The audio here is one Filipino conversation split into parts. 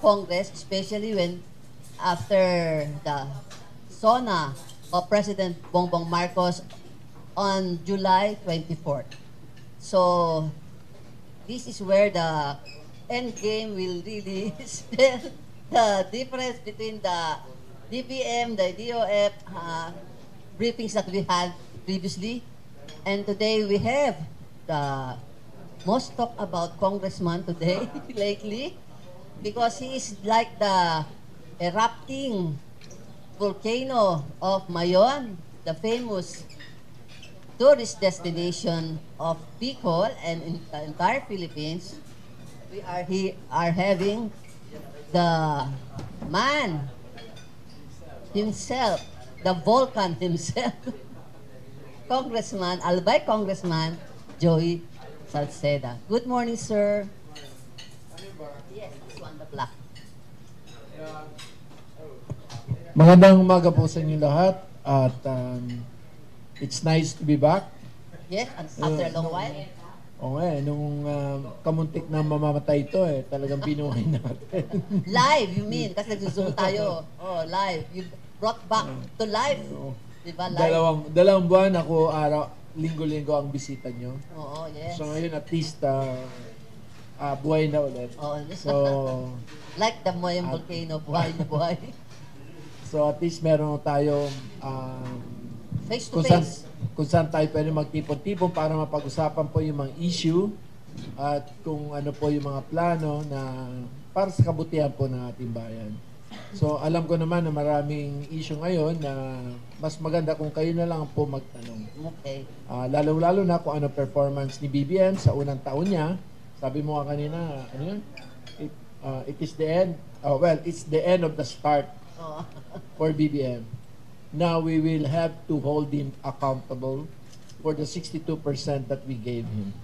Congress, especially when after the SONA of President Bongbong Marcos on July 24th. So, this is where the end game will really spell the difference between the DBM, the DOF uh, briefings that we had previously. And today we have the most talked about congressman today, lately, because he is like the erupting volcano of Mayon, the famous tourist destination of Bicol and in the entire Philippines. We are here are having the man himself, the volcan himself, Congressman, Albay Congressman Joey Salceda. Good morning, sir. Yes, this one, the black. Magandang umaga po sa inyo lahat at um, it's nice to be back. Yes, after a long while. O nga eh, nung um, kamuntik na mamamatay ito eh, talagang binuhay natin. Live, you mean? Kasi nag-zoom tayo. Oh, live. You brought back to life. Di ba, live? dalawang, dalawang buwan ako araw, linggo-linggo ang bisita nyo. Oo, yes. So ngayon at least uh, ah, buhay na ulit. Oo, So, like the Moyang volcano, buhay buhay. so at least meron tayong um, Face to kung saan, face. kung saan tayo pwede magtipon-tipon para mapag-usapan po yung mga issue at kung ano po yung mga plano na para sa kabutihan po ng ating bayan. So alam ko naman na maraming issue ngayon na mas maganda kung kayo na lang po magtanong. Okay. Ah, lalo-lalo na kung ano performance ni BBM sa unang taon niya. Sabi mo nga kanina, ano yun? It, ah, it is the end. Oh, well, it's the end of the start. for BBM. Now we will have to hold him accountable for the 62% that we gave him.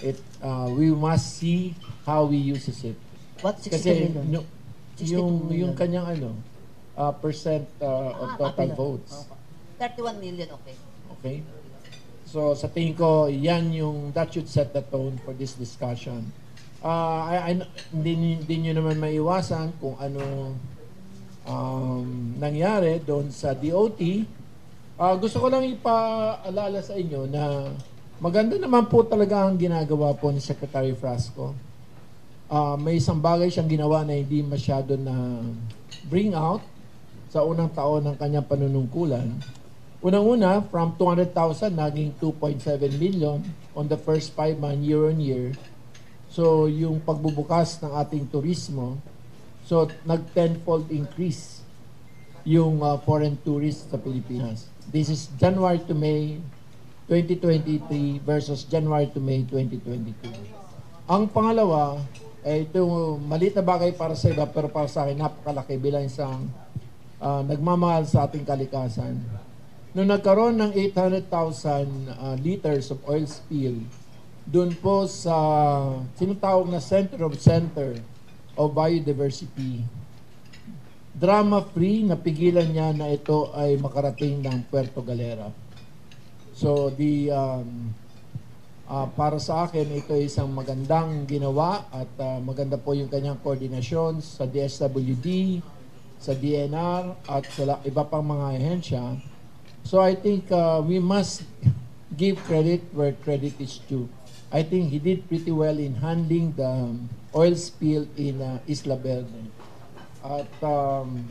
It uh, we must see how he uses it. What, 60 Kasi million? no- 62 yung million. yung kanyang ano uh, percent uh, of Ah, total copy na. votes. Okay. 31 million, okay. Okay? So sa tingin ko, yan yung that should set the tone for this discussion. Uh, I, I, hindi, hindi nyo naman maiwasan kung ano um, nangyari doon sa DOT. Ah, gusto ko lang ipaalala sa inyo na maganda naman po talaga ang ginagawa po ni Secretary Frasco. Ah, may isang bagay siyang ginawa na hindi masyado na bring out sa unang taon ng kanyang panunungkulan. Unang-una, from 200,000 naging 2.7 million on the first five month year on year. So, yung pagbubukas ng ating turismo, so nag tenfold increase yung uh, foreign tourists sa Pilipinas. This is January to May 2023 versus January to May 2022. Ang pangalawa, eh, ito maliit na bagay para sa iba pero para sa akin napakalaki bilang isang ah, nagmamahal sa ating kalikasan. Nung nagkaroon ng 800,000 ah, liters of oil spill doon po sa sinutawag na Center of Center of Biodiversity, drama-free, napigilan niya na ito ay makarating ng Puerto Galera. So, the, um, ah, para sa akin, ito ay isang magandang ginawa at ah, maganda po yung kanyang koordinasyon sa DSWD, sa DNR at sa iba pang mga ahensya. So, I think ah, we must give credit where credit is due. I think he did pretty well in handling the um, oil spill in ah, Isla Verde. At um,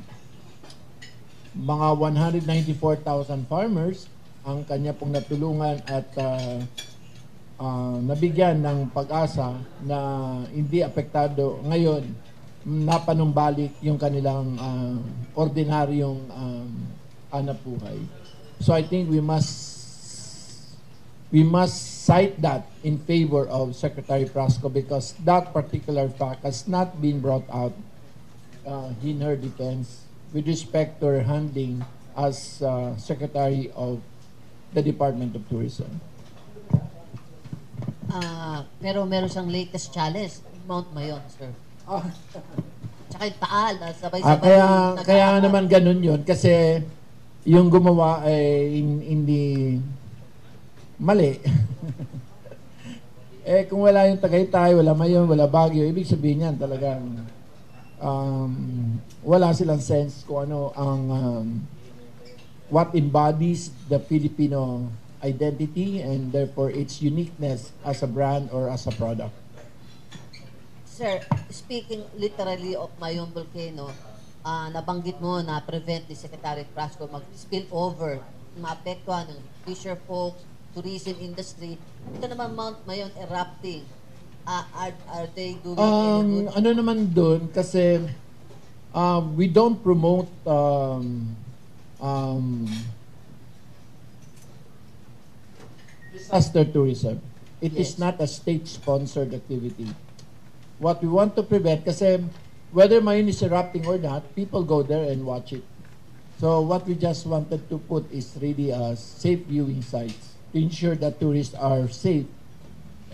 mga 194,000 farmers ang kanya pong natulungan at ah, ah, nabigyan ng pag-asa na hindi apektado ngayon napanumbalik yung kanilang ah, ordinaryong um, hanap buhay. So I think we must we must cite that in favor of Secretary Frasco because that particular fact has not been brought out uh, in her defense with respect to her handling as uh, Secretary of the Department of Tourism. Ah, pero meron siyang latest challenge, Mount Mayon, sir. Tsaka yung Taal, ah, sabay-sabay. Ah, kaya kaya naman ganun yun kasi yung gumawa ay hin- hindi mali. eh kung wala yung Tagaytay, wala Mayon, wala Baguio, ibig sabihin yan talagang um, wala silang sense kung ano ang um, what embodies the Filipino identity and therefore its uniqueness as a brand or as a product. Sir, speaking literally of Mayon Volcano, ah, nabanggit mo na prevent ni Secretary Frasco mag-spill over, maapektuhan ng fisher folks, tourism industry. Ito naman Mount Mayon erupting. Ah, are, are they doing Um, ano naman doon kasi um, we don't promote um, um, disaster tourism. It is Yes. not a state-sponsored activity. What we want to prevent, kasi whether Mayon is erupting or not, people go there and watch it. So what we just wanted to put is really a safe viewing sites ensure that tourists are safe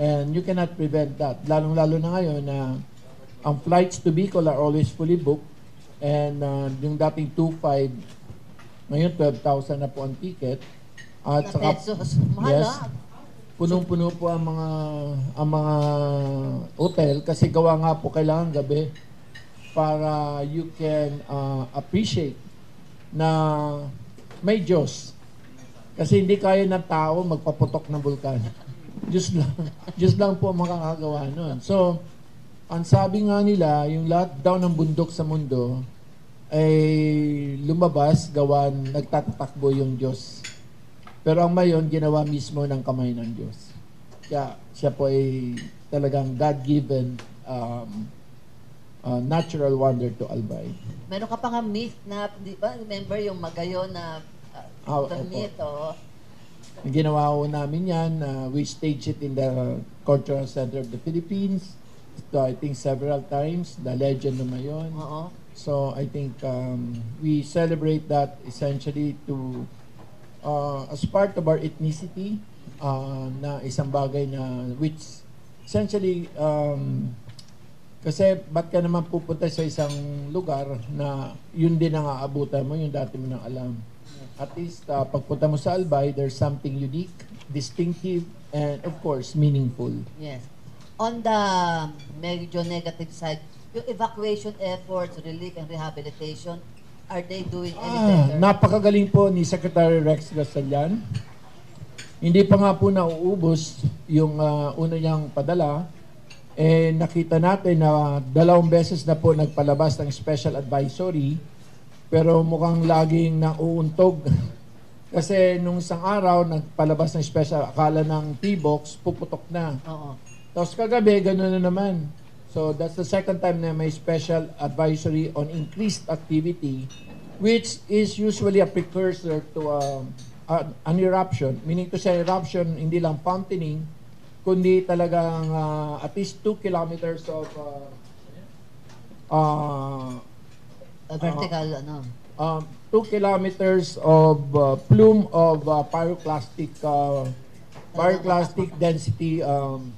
And you cannot prevent that. Lalong-lalo na ngayon na ang flights to Bicol are always fully booked. And uh, yung dating 2.5, ngayon 12,000 na po ang ticket. At Na saka, pesos. Mahal yes, ah. punong-puno po ang mga ang mga hotel kasi gawa nga po kailangan gabi para you can uh, appreciate na may Diyos. Kasi hindi kaya ng tao magpaputok ng bulkan. Diyos lang. Diyos lang po makakagawa nun. So, ang sabi nga nila, yung daw ng bundok sa mundo ay lumabas, gawan, nagtatatakbo yung Diyos. Pero ang mayon, ginawa mismo ng kamay ng Diyos. Kaya siya po ay talagang God-given um, uh, natural wonder to Albay. Meron ka pa nga myth na, di ba, remember yung Magayon na Oh. Ginawa ko namin yan. uh, we staged it in the Cultural Center of the Philippines. So, I think several times. The legend ng mayon. Oo. So I think um, we celebrate that essentially to uh, as part of our ethnicity uh, na isang bagay na which essentially um, kasi ba't ka naman pupunta sa isang lugar na yun din ang aabutan mo, yung dati mo nang alam. At least uh, pagpunta mo sa Albay, there's something unique, distinctive, and of course, meaningful. Yes. On the medyo negative side, yung evacuation efforts, relief and rehabilitation, are they doing any Ah, better? napakagaling po ni Secretary Rex Gasalian. Hindi pa nga po nauubos yung ah, una niyang padala. Eh, nakita natin na dalawang beses na po nagpalabas ng special advisory pero mukhang laging nauuntog. Kasi nung isang araw, nagpalabas ng special, akala ng T-box, puputok na. Oo. Tapos kagabi, gano'n na naman. So that's the second time na may special advisory on increased activity which is usually a precursor to um, a- an eruption. Meaning to say eruption, hindi lang fountaining, kundi talagang uh, at least 2 kilometers of uh, uh, A vertical, ano. um, 2 kilometers of uh, plume of uh, pyroclastic uh, pyroclastic density um,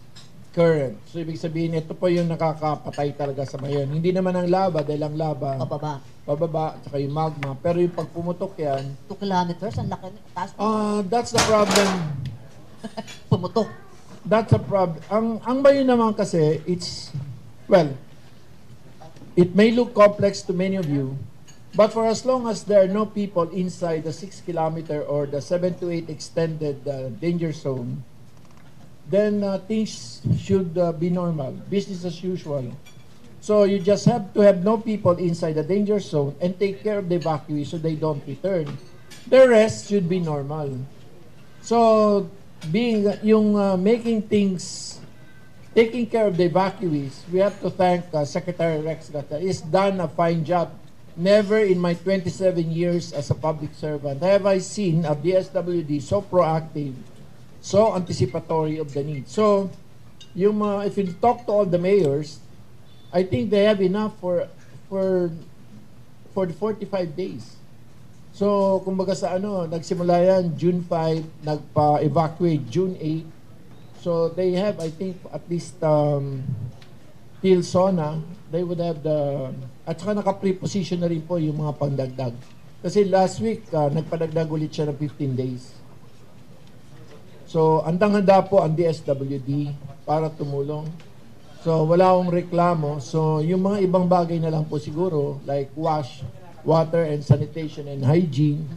current. So ibig sabihin ito po yung nakakapatay talaga sa mayon. Hindi naman ang lava dahil ang lava Pababa. pababa at saka yung magma. Pero yung pag pumutok yan, 2 kilometers, ang laki. Taas ah that's the problem. pumutok. That's a problem. Ang ang mayon naman kasi it's well it may look complex to many of you but for as long as there are no people inside the 6 kilometer or the 7 to 8 extended uh, danger zone then uh, things should uh, be normal business as usual. So you just have to have no people inside the danger zone and take care of the evacuees so they don't return. The rest should be normal. So being yung uh, making things taking care of the evacuees, we have to thank uh, Secretary Rex Gata. He's done a fine job. Never in my 27 years as a public servant have I seen a DSWD so proactive, so anticipatory of the need. So, yung mga, if you talk to all the mayors, I think they have enough for for for the 45 days. So, kumbaga sa ano, nagsimula yan June 5, nagpa-evacuate June 8, So they have, I think, at least um, till SONA, they would have the, at saka naka-preposition na rin po yung mga pangdagdag. Kasi last week, uh, nagpadagdag ulit siya ng 15 days. So, andang-handa po ang DSWD para tumulong. So wala akong reklamo. So yung mga ibang bagay na lang po siguro like wash, water and sanitation and hygiene.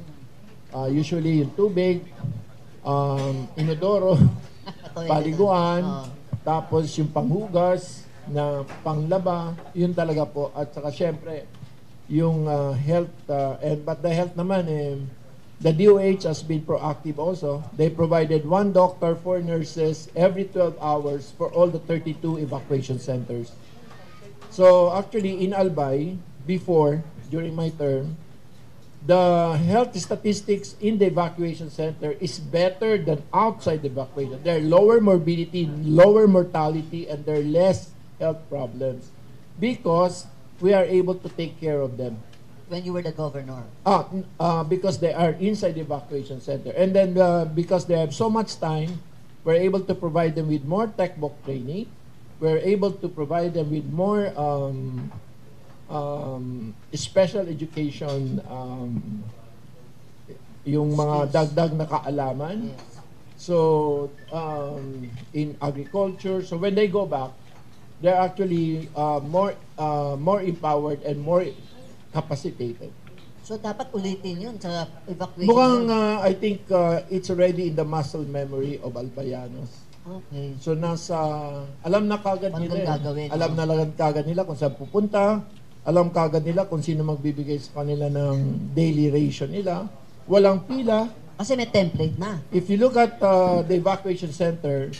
uh, usually yung tubig, um, inodoro. paliguan, tapos yung panghugas na panglaba, yun talaga po. At saka syempre, yung uh, health, uh, and, but the health naman, eh, the DOH has been proactive also. They provided one doctor, four nurses every 12 hours for all the 32 evacuation centers. So actually, in Albay, before, during my term, the health statistics in the evacuation center is better than outside the evacuation. There are lower morbidity, lower mortality, and there are less health problems because we are able to take care of them. When you were the governor. Ah, uh, because they are inside the evacuation center. And then uh, because they have so much time, we're able to provide them with more tech book training. We're able to provide them with more um, um, special education, um, yung mga dagdag na kaalaman. So, um, in agriculture, so when they go back, they're actually uh, more uh, more empowered and more capacitated. So dapat ulitin yun sa evacuation. Mukhang uh, I think uh, it's already in the muscle memory of Albayanos. okay. So nasa alam na kagad Paano nila. eh. gagawin, alam no? na lang kagad nila kung saan pupunta. Alam kagad nila kung sino magbibigay sa kanila ng daily ration nila. Walang pila. Kasi may template na. If you look at uh, the evacuation center,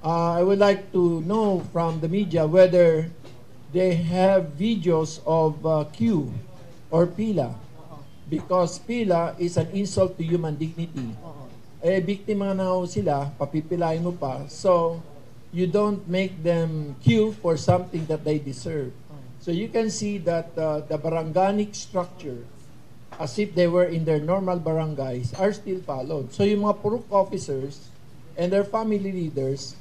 uh, I would like to know from the media whether they have videos of uh, queue or pila. Because pila is an insult to human dignity. Eh, biktima na sila, papipilahin mo pa. So, you don't make them queue for something that they deserve. So you can see that uh, the baranganic structure, as if they were in their normal barangays, are still followed. So yung mga purok officers and their family leaders,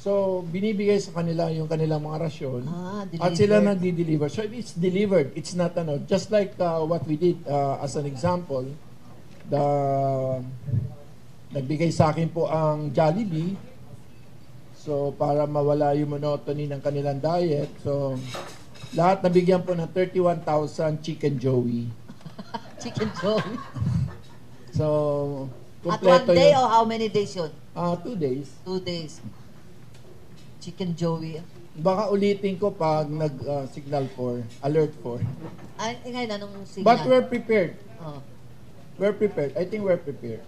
so binibigay sa kanila yung kanilang mga rasyon. Ah, At sila nagdi-deliver. So it's delivered. It's not ano, just like uh, what we did uh, as an example, the nagbigay sa akin po ang Jollibee. So para mawala yung monotony ng kanilang diet. So lahat nabigyan po ng 31,000 chicken joey. Chicken joey. So At one day yun. o how many days yun? Ah, two days. Two days. Chicken joey. Baka ulitin ko pag nag-signal for, alert for. Ay, ngayon, anong signal? But we're prepared. Oh, We're prepared. I think we're prepared.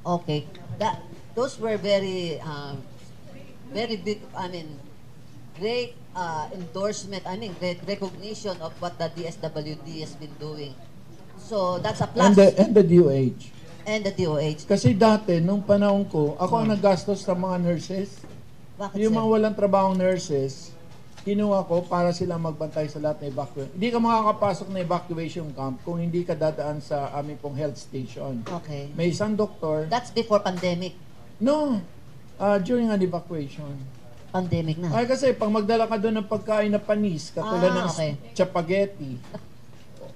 okay. That, those were very, um, very big, I mean, great uh, endorsement, I mean, great recognition of what the DSWD has been doing. So, that's a plus. And the, and the DOH. And the DOH. Kasi dati, nung panahon ko, ako ang naggastos sa mga nurses. Bakit, Yung sir? mga walang trabahong nurses, kinuha ko para sila magbantay sa lahat ng evacuation. Hindi ka makakapasok na evacuation camp kung hindi ka dadaan sa aming pong health station. Okay. May isang doktor. That's before pandemic. No, uh, during an evacuation. Pandemic na. Ay kasi pag magdala ka doon ng pagkain na panis, katulad Ah, ng okay. spaghetti,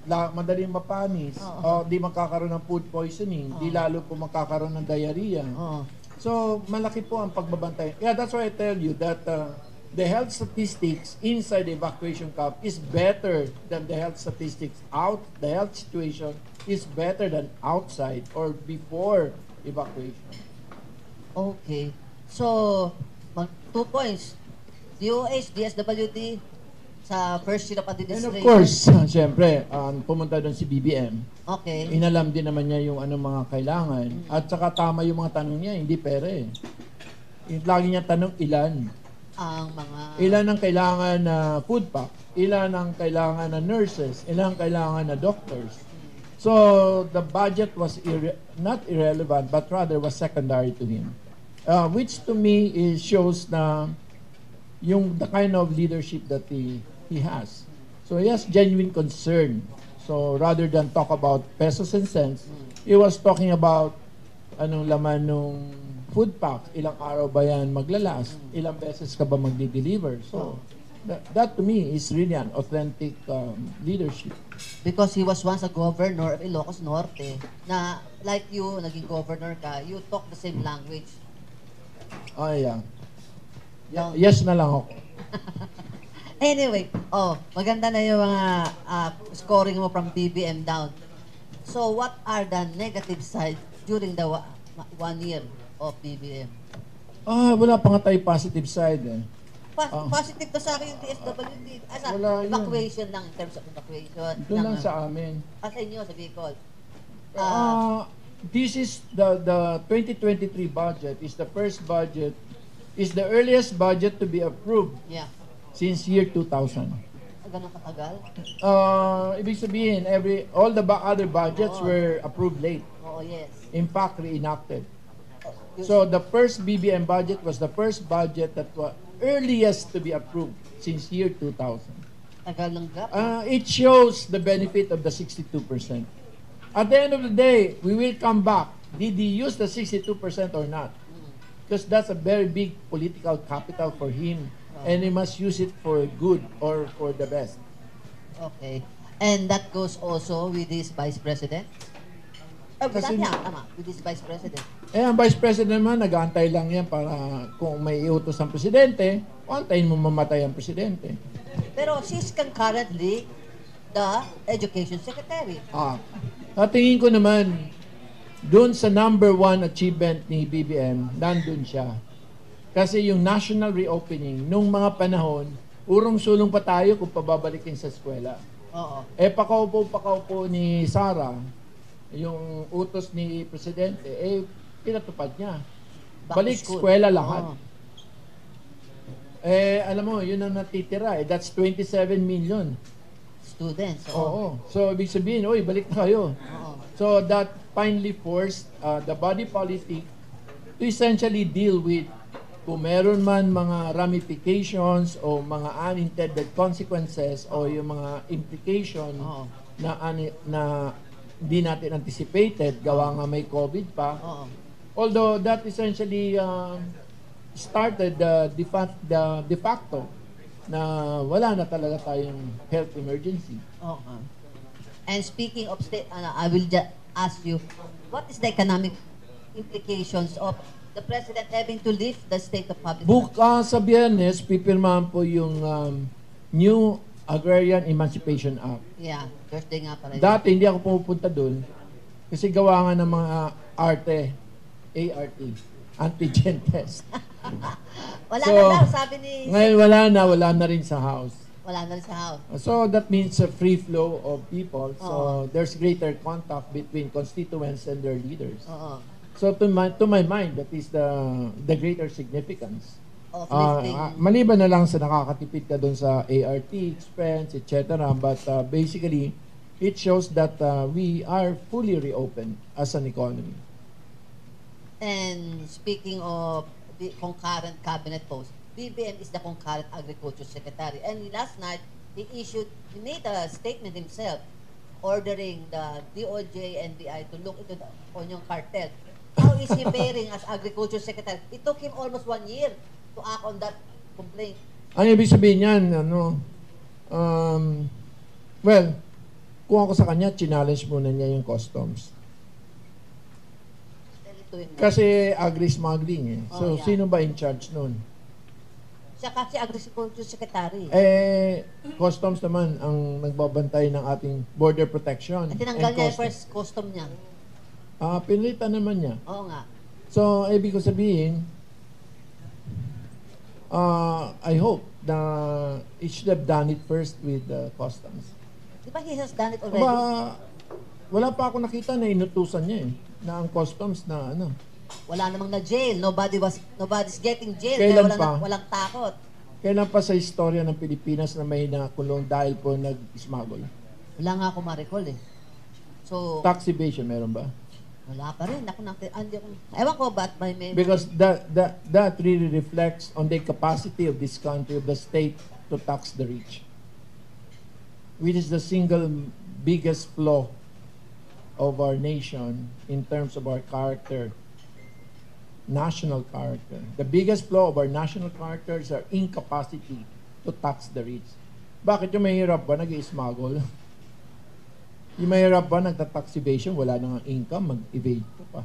la, madaling mapanis, Oo. o di magkakaroon ng food poisoning, di lalo po magkakaroon ng diarrhea. Oo. So, malaki po ang pagbabantay. Yeah, that's why I tell you that uh, the health statistics inside the evacuation camp is better than the health statistics out. The health situation is better than outside or before evacuation. Okay. So, two points. DOH, DSWD, sa first year of And administration. of course, syempre, um, pumunta doon si BBM. Okay. Inalam din naman niya yung ano mga kailangan. At saka tama yung mga tanong niya, hindi pere. Yung Lagi niya tanong ilan. Ang mga... Ilan ang kailangan na food pack? Ilan ang kailangan na nurses? Ilan ang kailangan na doctors? So, the budget was irre- not irrelevant, but rather was secondary to him. Uh, which to me is shows na yung the kind of leadership that he, he has. So, he has genuine concern. So, rather than talk about pesos and cents, he was talking about anong laman nung food pack, ilang araw ba yan maglalas, ilang beses ka ba magdi-deliver. So, that, that to me is really an authentic um, leadership. Because he was once a governor of Ilocos Norte, na like you, naging governor ka, you talk the same language. Oh, yeah. Now, Yes na lang ako. Anyway, oh, maganda na yung mga ah, scoring mo from BBM down. So, what are the negative sides during the one year of BBM? Ah, wala pa nga tayo positive side eh. Pa- Ah. positive to sa akin yung DSWD. As a, Wala yun. evacuation lang in terms of evacuation. Doon lang ng, sa amin. ah, sa inyo, sa Bicol. Ah, Uh, this is the the 2023 budget is the first budget is the earliest budget to be approved yeah. since year 2000. Ah, Ganun katagal? Uh, ibig sabihin every all the ba- other budgets Oo. were approved late. Oo, yes. In fact, reenacted. You- So the first BBM budget was the first budget that was earliest to be approved since year 2000. tagal ng gap. Uh, it shows the benefit of the 62%. At the end of the day, we will come back. Did he use the 62% or not? Because that's a very big political capital for him. And he must use it for good or for the best. Okay. And that goes also with this Vice President? Oh, Kasi- niya, tama. With this Vice President. Eh, ang Vice President naman, nag-aantay lang yan para kung may iutos ang presidente, antayin mo mamatay ang presidente. Pero she's concurrently the Education Secretary. Ah, at tingin ko naman, doon sa number one achievement ni BBM, nandun siya. Kasi yung national reopening, nung mga panahon, urong-sulong pa tayo kung pababalikin sa eskwela. Oo. Eh, pakaupo-pakaupo ni Sara, yung utos ni Presidente, eh, pinatupad niya. Back Balik school. eskwela lahat. Oo. Eh, alam mo, yun ang natitira. Eh, that's 27 million. Students. Oo. So, ibig sabihin, oy, balik na kayo. Oo. So that finally forced uh, the body politic to essentially deal with kung meron man mga ramifications o mga unintended consequences o yung mga implication Oo. na na hindi natin anticipated gawa nga may COVID pa. Oo. Although that essentially um, started the de, the de facto na wala na talaga tayong health emergency. Oo. And speaking of state, ano, I will just ask you, what is the economic implications of the President having to lift the state of public Bukas sa biyernes, pipirmahan po yung um, New Agrarian Emancipation Act. Yeah, Thursday nga pala. yun. Dati hindi ako pumupunta doon kasi gawa nga ng mga arte, ART, antigen test. Wala So, na daw, sabi ni... Ngayon wala na, wala na rin sa house. Wala na rin sa house. So that means a free flow of people. So Oo. there's greater contact between constituents and their leaders. Oo. So to my to my mind, that is the the greater significance. Of Ah, lifting. ah, maliban na lang sa nakakatipid ka doon sa ART expense, etc. But uh, basically, it shows that uh, we are fully reopened as an economy. And speaking of the concurrent cabinet post, BBM is the concurrent agriculture secretary. And last night, he issued, he made a statement himself ordering the DOJ and BI to look into the onion cartel. How is he faring as agriculture secretary? It took him almost one year to act on that complaint. Ang ibig sabihin niyan, ano, um, well, kung ako sa kanya, challenge muna niya yung customs. Him. Kasi agri-smuggling eh. So, Oh, yeah. sino ba in charge nun? Siya kasi agriculture secretary. Eh, customs naman ang nagbabantay ng ating border protection. At tinanggal and niya yung customs. first custom niya. Ah, pinilitan naman niya. Oo nga. So, ibig ko sabihin, uh, I hope na it should have done it first with the customs. Di ba he has done it already? Aba, wala pa ako nakita na inutusan niya eh, na ang customs na ano. Wala namang na jail. Nobody was nobody's getting jail. Kailan kaya pa? walang, walang takot. Kailan pa sa istorya ng Pilipinas na may nakulong dahil po nag-smuggle? Wala nga ako ma-recall eh. So, Tax evasion, meron ba? wala pa rin. Ako natin, hindi ako, ewan ko ba't may may... Because that, that, that really reflects on the capacity of this country, of the state, to tax the rich. Which is the single biggest flaw of our nation in terms of our character, national character. The biggest flaw of our national character is our incapacity to tax the rich. Bakit yung mahirap ba nag-smuggle? yung mahirap ba nagta-tax evasion, wala nang income, mag-evade ka pa.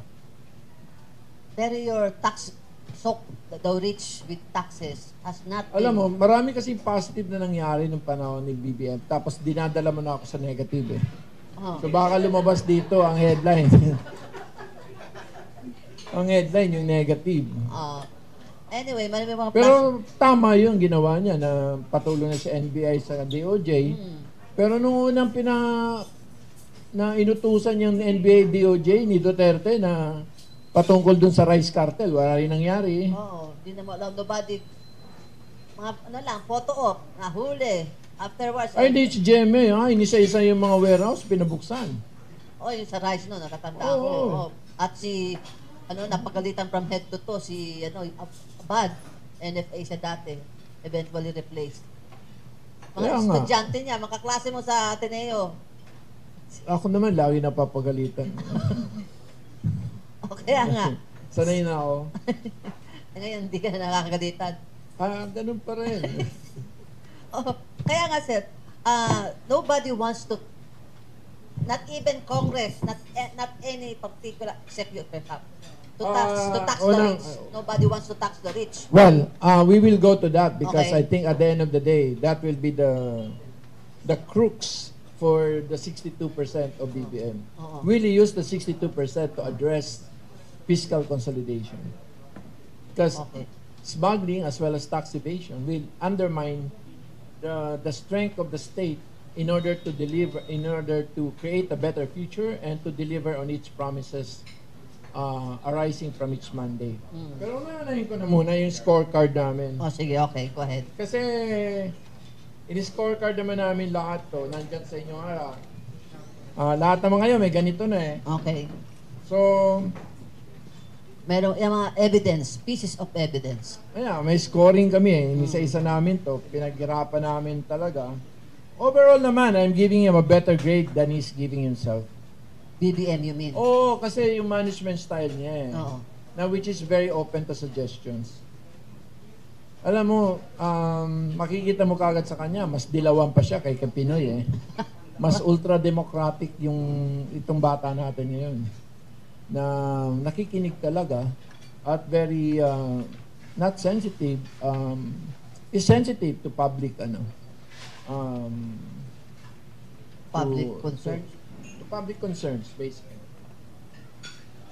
Pero your tax soak the, rich with taxes has not Alam mo, marami kasi positive na nangyari nung panahon ni BBM. Tapos dinadala mo na ako sa negative eh. Oh, So baka lumabas dito ang headline. ang headline yung negative. oh. anyway, marami mga plus. Pero tama yung ginawa niya na patulong na sa NBI sa DOJ. Hmm. Pero nung unang pina na inutusan yung NBA DOJ ni Duterte na patungkol dun sa rice cartel, wala rin nangyari. Oo, di na mo alam, nobody, mga ano lang, photo op, nahuli. Afterwards, Ay, hindi si GMA, ha? Inisa-isa yung mga warehouse, pinabuksan. oh, yung sa rice no, nakatanda Oo. ko. Oh. At si, ano, napagalitan from head to toe, si, ano, Abad, NFA siya dati, eventually replaced. Mga Kaya nga. estudyante niya, mga kaklase mo sa Ateneo. Ako naman, lagi napapagalitan. O kaya nga, Sanay na ako. ngayon hindi ka na nakakagalitan. Ah, ganun pa rin. Oh, kaya nga sir, uh, nobody wants to not even Congress, not eh, not any particular executive perhaps, to tax to Ah, tax the unang- rich. Nobody wants to tax the rich. Well, uh, we will go to that because Okay. I think at the end of the day, that will be the the crux for the 62% of BBM. Oo. Will you use the 62% to address fiscal consolidation? Because Okay. smuggling as well as tax evasion will undermine the, the strength of the state in order to deliver, in order to create a better future and to deliver on its promises uh, arising from its mandate. Mm. Pero unahin ko na muna yung scorecard namin. Oh, sige, okay, go ahead. Kasi in-scorecard naman namin lahat to, nandyan sa inyo nga. Ah, lahat naman ngayon may ganito na eh. Okay. So, Meron yung mga evidence, pieces of evidence. Ayan, may scoring kami eh. Inisa-isa namin to. Pinaghirapan namin talaga. Overall naman, I'm giving him a better grade than he's giving himself. BBM you mean? Oo, kasi yung management style niya eh. Oo. Na which is very open to suggestions. Alam mo, um, makikita mo kagad sa kanya, mas dilawan pa siya kay kay Pinoy eh. Mas ultra-democratic yung itong bata natin ngayon. Na nakikinig talaga at very uh, not sensitive, um, is sensitive to public ano, um, Public to- concerns? To, to public concerns, basically.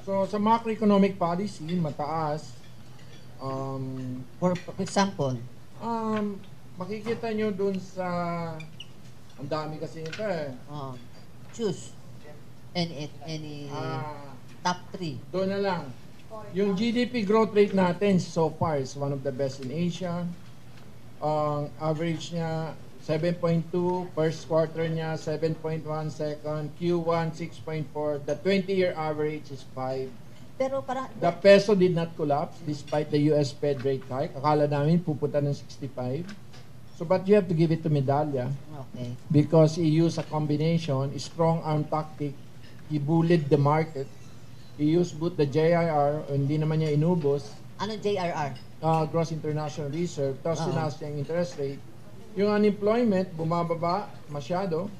So, sa macroeconomic policy, mataas. Um, For example, um, makikita nyo dun sa... Ang dami kasi nito eh. oh, choose any any Ah, top three. doon na lang. Yung GDP growth rate natin so far is one of the best in Asia. Ang average niya 7.2, first quarter niya 7.1, second Q1 6.4, the 20-year average is 5. Pero para The peso did not collapse despite the US Fed rate hike. Akala namin pupunta ng 65. So but you have to give it to Medallia okay. because he used a combination, a strong arm tactic. He bullied the market. He used both the JIR, hindi naman niya inubos, Ano JRR? uh, gross international reserve, tapos Oo. sinaas niya yung interest rate. Yung unemployment, bumababa masyado.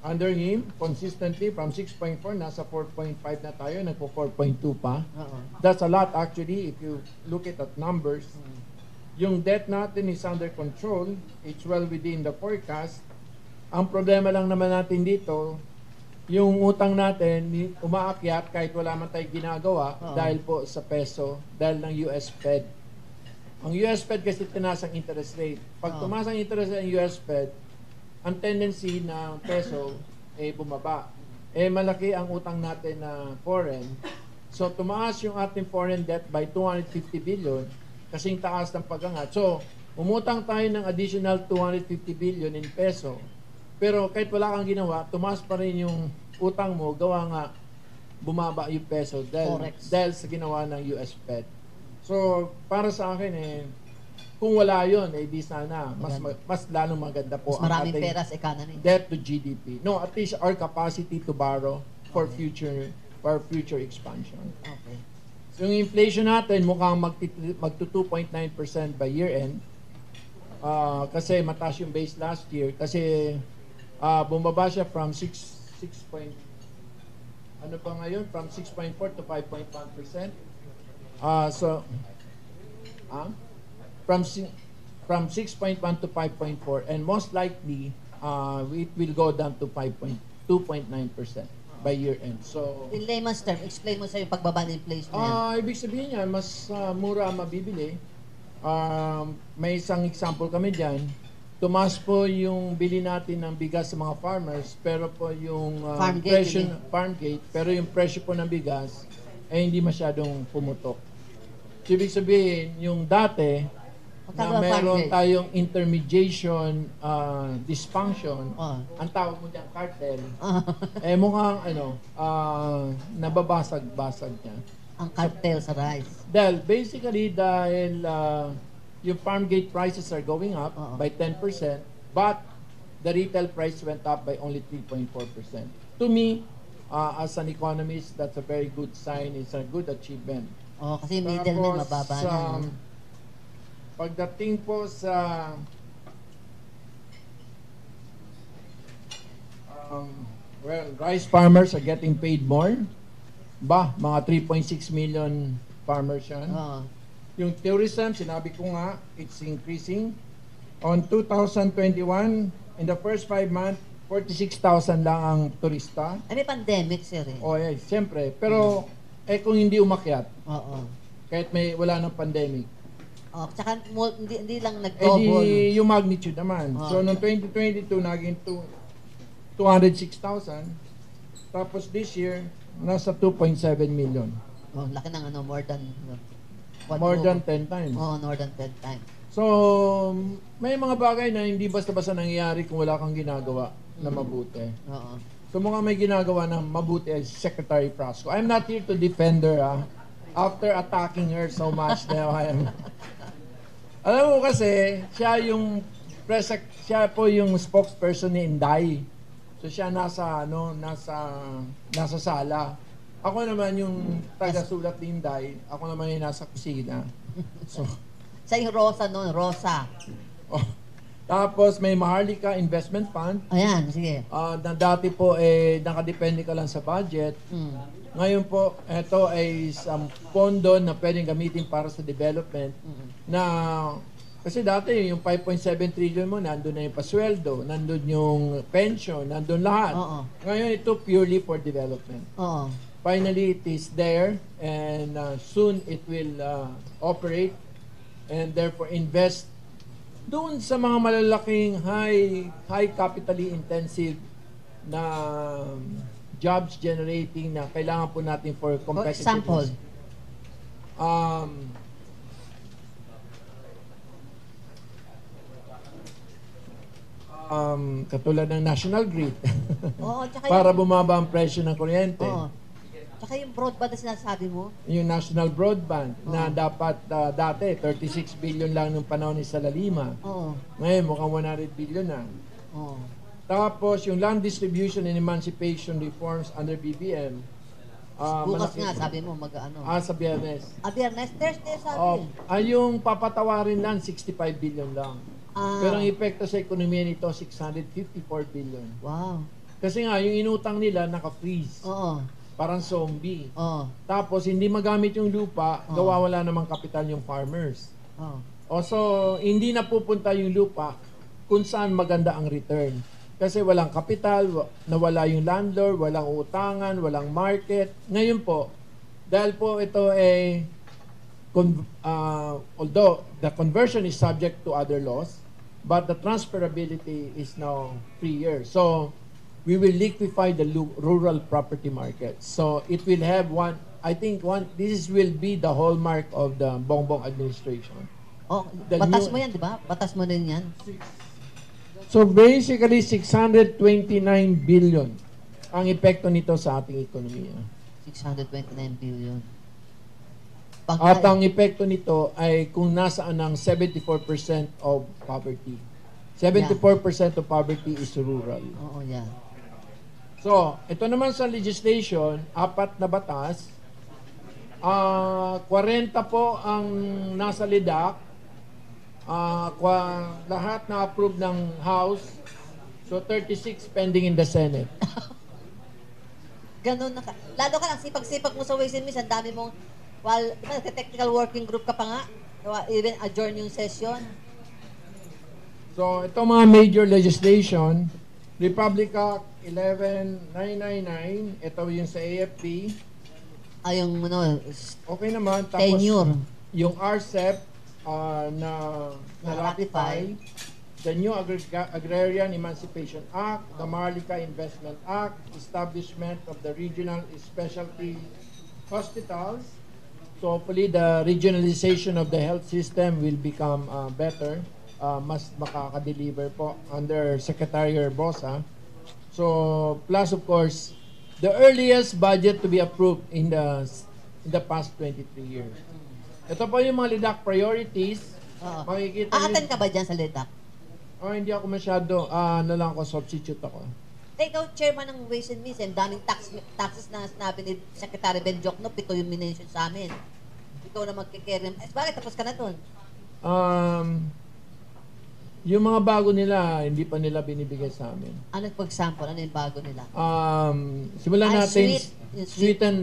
Under him, consistently from 6.4, nasa 4.5 na tayo, nagpo 4.2 pa. Oo. That's a lot actually if you look at that numbers. Yung debt natin is under control. It's well within the forecast. Ang problema lang naman natin dito, yung utang natin umaakyat kahit wala man tayong ginagawa Oo. dahil po sa peso, dahil ng US Fed. Ang US Fed kasi tinaas ang interest rate. Pag Oo. tumaas ang interest rate ng US Fed, ang tendency ng peso eh bumaba. Eh malaki ang utang natin na foreign. So tumaas yung ating foreign debt by 250 billion kasing taas ng pagangat. So umutang tayo ng additional 250 billion in peso. Pero kahit wala kang ginawa, tumaas pa rin yung utang mo, gawa nga bumaba yung peso dahil, Forex. dahil sa ginawa ng US Fed. So, para sa akin eh, kung wala yon eh di sana mas Maganda. mas lalong maganda po Mas maraming ating pera sa economy. debt to GDP. No, at least our capacity to borrow for Okay. future for future expansion. Okay. So yung inflation natin mukhang magti- magto 2.9% by year end. Ah, kasi mataas yung base last year kasi ah, bumaba siya from 6 6 point ano pa ngayon from 6.4 to 5.1%. Ah, so ah, from from 6.1 to 5.4 and most likely uh, it will go down to 5.2.9% by year end. So In layman's term, explain mo sa yung pagbaba ng inflation na yan. Ah, ibig sabihin niya, mas ah, mura ang mabibili. Um, may isang example kami diyan. Tumas po yung bili natin ng bigas sa mga farmers, pero po yung ah, Farm gate, presyo yun farm gate, pero yung presyo po ng bigas ay hindi masyadong pumutok. So, ibig sabihin, yung dati Magkano na ang farm meron gate? tayong intermediation ah, dysfunction, Oh. ang tawag mo diyan cartel, Ah, eh mukhang ano, ah, nababasag-basag niya. ang cartel sa rice. Dahil basically dahil uh, yung farm gate prices are going up Oo. by 10%, but the retail price went up by only 3.4%. To me, uh, as an economist, that's a very good sign. It's a good achievement. Oh, kasi middleman mababa na. um, pagdating po sa um, well, rice farmers are getting paid more. Ba, mga 3.6 million farmers yan. Oo. Yung tourism, sinabi ko nga, it's increasing. On 2021, in the first five months, 46,000 lang ang turista. Ay, may pandemic, sir eh. O, eh, siyempre. Pero, eh kung hindi umakyat, Oo. kahit may wala ng pandemic, Oh, tsaka mo, hindi, hindi lang eh nag-double. di yung magnitude naman. Ah. So, noong 2022, naging two- 206,000. Tapos this year, nasa 2.7 million. Oh, laki ng ano, more than uh, More than quadruple. 10 times. Oh, more than 10 times. So, may mga bagay na hindi basta-basta nangyayari kung wala kang ginagawa na mabuti. Oo. So, mga may ginagawa na mabuti ay Secretary Frasco. I'm not here to defend her, ah. After attacking her so much now, I am... Alam mo kasi, siya yung press siya po yung spokesperson ni Inday. So siya nasa ano, nasa nasa sala. Ako naman yung taga-sulat ni Inday. Ako naman yung nasa kusina. So, Sa yung Rosa noon, Rosa. oh. Tapos may Maharlika Investment Fund. Ayan, sige. Ah, na dati po eh nakadepende ka lang sa budget. Mm. Ngayon po, ito ay isang pondo na pwedeng gamitin para sa development Mm. na kasi dati yung 5.7 trillion mo, nandun na yung pasweldo, nandun yung pension, nandun lahat. Oo. Ngayon ito purely for development. Oo. Finally, it is there and uh, soon it will uh, operate and therefore invest doon sa mga malalaking high high capitally intensive na um, jobs generating na kailangan po natin for For competitiveness. example, Um, um, katulad ng National Grid Oo, tsaka para bumaba ang presyo ng kuryente. oo. Tsaka yung broadband na sinasabi mo, Yung National Broadband na Oo. dapat ah, dati 36 billion lang nung panahon ni Salalima. oo. Ngayon mukhang 100 billion na. Oo. Tapos yung land distribution and emancipation reforms under BBM. ah, Bukas malaki- nga, sabi mo, mag-ano. Ah, sa biyernes. Ah, Biyernes, Thursday, sabi. Oh, ay yung papatawarin lang 65 billion lang. Ah, Pero ang epekto sa ekonomiya nito 654 billion. wow. Kasi nga yung inutang nila naka-freeze. Oo. Parang zombie. Oo. Tapos hindi magamit yung lupa, Oh. gawa wala namang kapital yung farmers. Oo. O so, hindi na pupunta yung lupa kung saan maganda ang return. Kasi walang kapital, wa- nawala yung landlord, walang utangan, walang market. Ngayon po, dahil po ito ay, con- uh, although the conversion is subject to other laws, but the transferability is now three years. So, we will liquefy the rural property market. So, it will have one, I think one, this will be the hallmark of the Bongbong administration. Oh, The batas new- mo yan, di ba? Batas mo din yan. So basically 629 billion ang epekto nito sa ating ekonomiya. 629 billion. Pag At ang epekto nito ay kung nasaan ang 74% of poverty. 74% of poverty is rural. Oo, yeah. So, ito naman sa legislation, apat na batas. Ah, 40 po ang nasa lidak. Ah, kwa, lahat na approve ng House. So 36 pending in the Senate. Ganun na ka. Lalo ka lang, sipag-sipag mo sa Ways and Means, ang dami mong, while, ba, technical working group ka pa nga, uh, even adjourn yung session. So, ito mga major legislation, Republic Act 11999, ito yung sa AFP. Ay, yung ano, Okay naman. Tapos, tenure. yung RCEP ah, na, na ratify, the new Agri- Agrarian Emancipation Act, the Marlica Investment Act, establishment of the regional specialty hospitals. So hopefully the regionalization of the health system will become uh, better. Uh, mas makaka-deliver po under Secretary Herbosa. So plus of course, the earliest budget to be approved in the in the past 23 years. Ito po yung mga lidak priorities. Oo. Makikita Aaten niyo- ka ba dyan sa LEDAC? Oh, hindi ako masyado, ah, ano lang ako, substitute ako. Eh, ikaw, chairman ng Ways and Means, ang daming tax, taxes na sinabi ni Secretary Ben Jokno, pito yung minention sa amin. Ikaw na magkikerem. Eh, bakit tapos ka na dun? Um, yung mga bago nila, hindi pa nila binibigay sa amin. Ano for example? Ano yung bago nila? Um, simulan Ah, natin sweet. Sweet and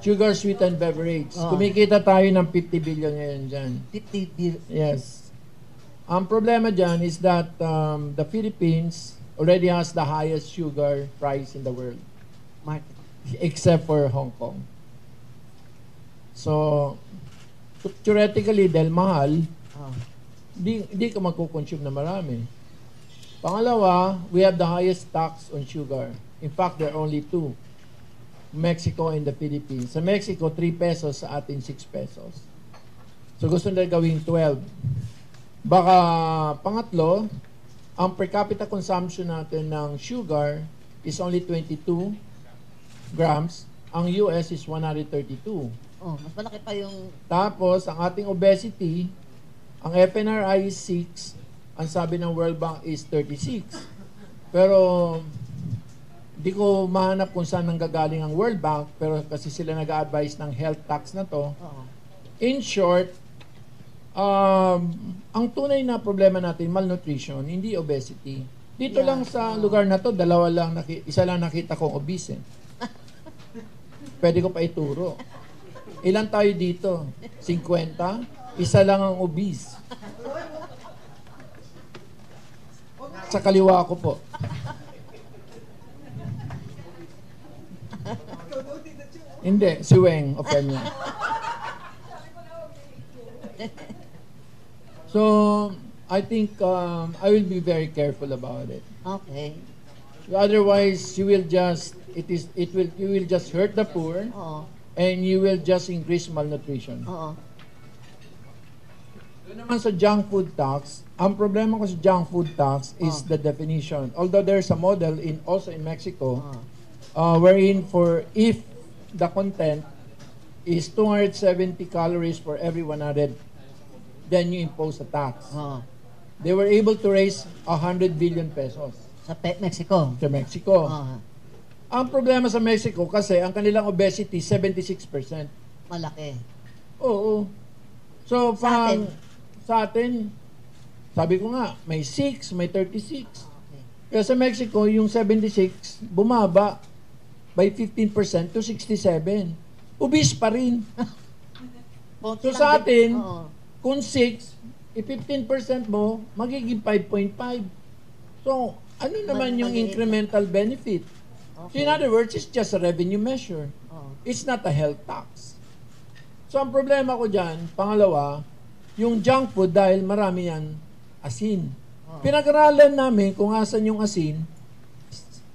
sugar sweetened beverage. Oh. Kumikita tayo ng 50 billion ngayon dyan. 50 beer. Yes. Ang problema dyan is that um, the Philippines already has the highest sugar price in the world. market. except for Hong Kong. So, theoretically, dahil mahal, Oh. Di, di ka magkukonsume na marami. Pangalawa, we have the highest tax on sugar. In fact, there are only two. Mexico and the Philippines. Sa Mexico, 3 pesos. Sa atin, 6 pesos. So, gusto nila gawing 12. Baka, pangatlo, ang per capita consumption natin ng sugar is only 22 grams. Ang US is 132. Oh, mas malaki pa yung Tapos, ang ating obesity, ang FNRI is 6, ang sabi ng World Bank is 36. Pero, di ko mahanap kung saan nanggagaling ang World Bank, pero kasi sila nag-advise ng health tax na to. In short, um, ang tunay na problema natin, malnutrition, hindi obesity. Dito Yeah. lang sa lugar na to, dalawa lang, naki- isa lang nakita kong obese. eh. Pwede ko pa ituro. Ilan tayo dito? 50? Isa lang ang obese. Sa kaliwa ko po. Hindi, si Weng Ofemia. So, I think um, I will be very careful about it. Okay. Otherwise, you will just it is it will you will just hurt the poor Oo. and you will just increase malnutrition. Oo. Doon naman sa junk food tax, ang problema ko sa junk food tax is Oh. the definition. Although there's a model in also in Mexico Oo. uh, wherein for if the content is 270 calories for every 100, then you impose a tax. Oo. They were able to raise 100 billion pesos Sa Pe- Mexico. sa Mexico. Oo. Ang problema sa Mexico kasi ang kanilang obesity 76%. Malaki. Oo. So, Sa pang, atin? Sa atin, sabi ko nga, may 6, may 36. Okay. Kaya sa Mexico, yung 76, bumaba by 15% to 67. Obese pa rin. So sa atin, kung 6, i-15% mo, magiging 5.5. So, ano naman yung incremental benefit? So in other words, it's just a revenue measure. Oo. It's not a health tax. So ang problema ko dyan, pangalawa, yung junk food dahil marami yan asin. Oo. Pinag-aralan namin kung asan yung asin,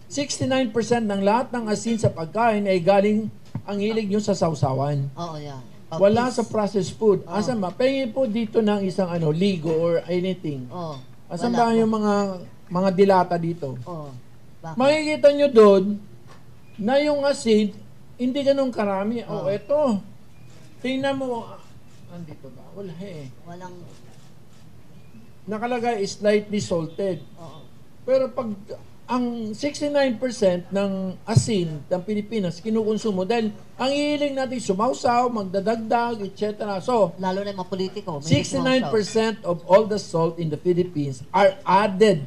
69% ng lahat ng asin sa pagkain ay galing ang hilig nyo sa sausawan. Oo, yan. Wala Pag-is. sa processed food. Oo. Asan ba? Pengi po dito ng isang ano, ligo or anything. Oo. Asan Wala ba po. yung mga mga dilata dito? Oo. Bakit? Makikita nyo doon na yung asin, hindi ganun karami. Oh, Oo. eto. Tingnan mo. Ah, Andito ba? Wala eh. Walang... Nakalagay is slightly salted. Oo. Pero pag ang 69% ng asin ng Pilipinas kinukonsumo dahil ang hihiling natin sumausaw, magdadagdag, etc. So, Lalo na yung mga politiko. may sumausaw. 69% of all the salt in the Philippines are added.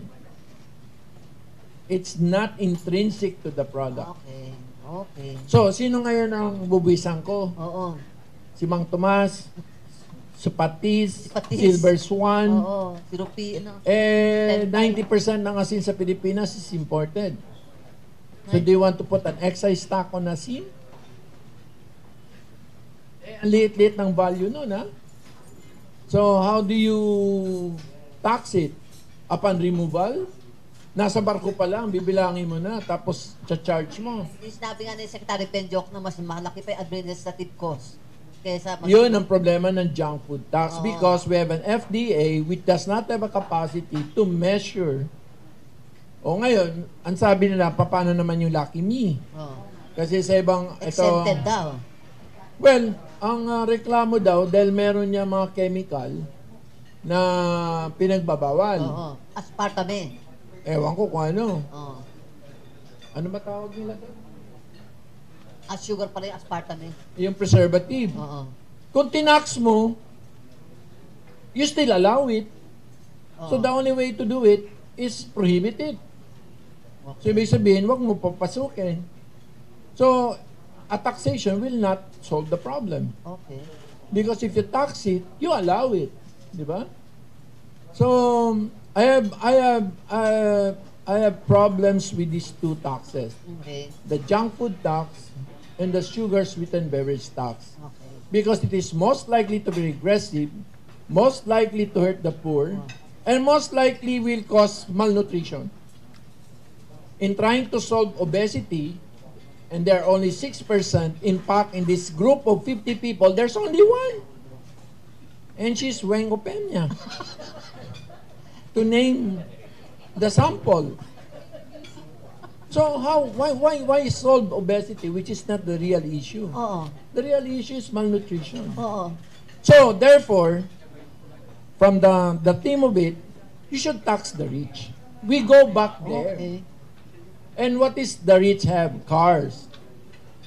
It's not intrinsic to the product. Okay. Okay. So, sino ngayon ang bubuisan ko? Oo. Si Mang Tomas, Supatis, Supatis. Silver Swan. Oo, European, ano. Eh, Ten- 90% ng asin sa Pilipinas is imported. So do you want to put an excise tax on asin? Eh, ang liit-liit ng value nun, ha? So, how do you tax it? Upon removal? Nasa barko pa lang, bibilangin mo na, tapos cha-charge mo. Yung sinabi nga ni Secretary Benjok na mas malaki pa yung administrative cost kaysa mas- Yun ang problema ng junk food tax Oo. because we have an FDA which does not have a capacity to measure. O ngayon, ang sabi nila, paano naman yung Lucky Me? Oo. Kasi sa ibang, ito, exempted daw. well, ang uh, reklamo daw, dahil meron niya mga chemical na pinagbabawal. Oo. Aspartame. Ewan ko kung ano. Oo. Ano ba tawag nila doon? As sugar pala yung aspartame. Yung preservative. Oo. Kung tinax mo, you still allow it. Oo. So the only way to do it is prohibit it. So ibig sabihin, wag mo papasukin. So, a taxation will not solve the problem. Okay. Because if you tax it, you allow it. Di ba? So, I have, I have, I have, I have problems with these two taxes. Okay. The junk food tax and the sugar sweetened beverage tax. Okay. Because it is most likely to be regressive, most likely to hurt the poor, and most likely will cause malnutrition. In trying to solve obesity, and there are only 6%, in fact, in this group of 50 people, there's only one. And she's Wengo Peña. to name the sample. So how why why why solve obesity which is not the real issue? Oo. The real issue is malnutrition. Oo. So, therefore, from the, the theme of it, you should tax the rich. We go back there. Okay. And what is the rich have? Cars.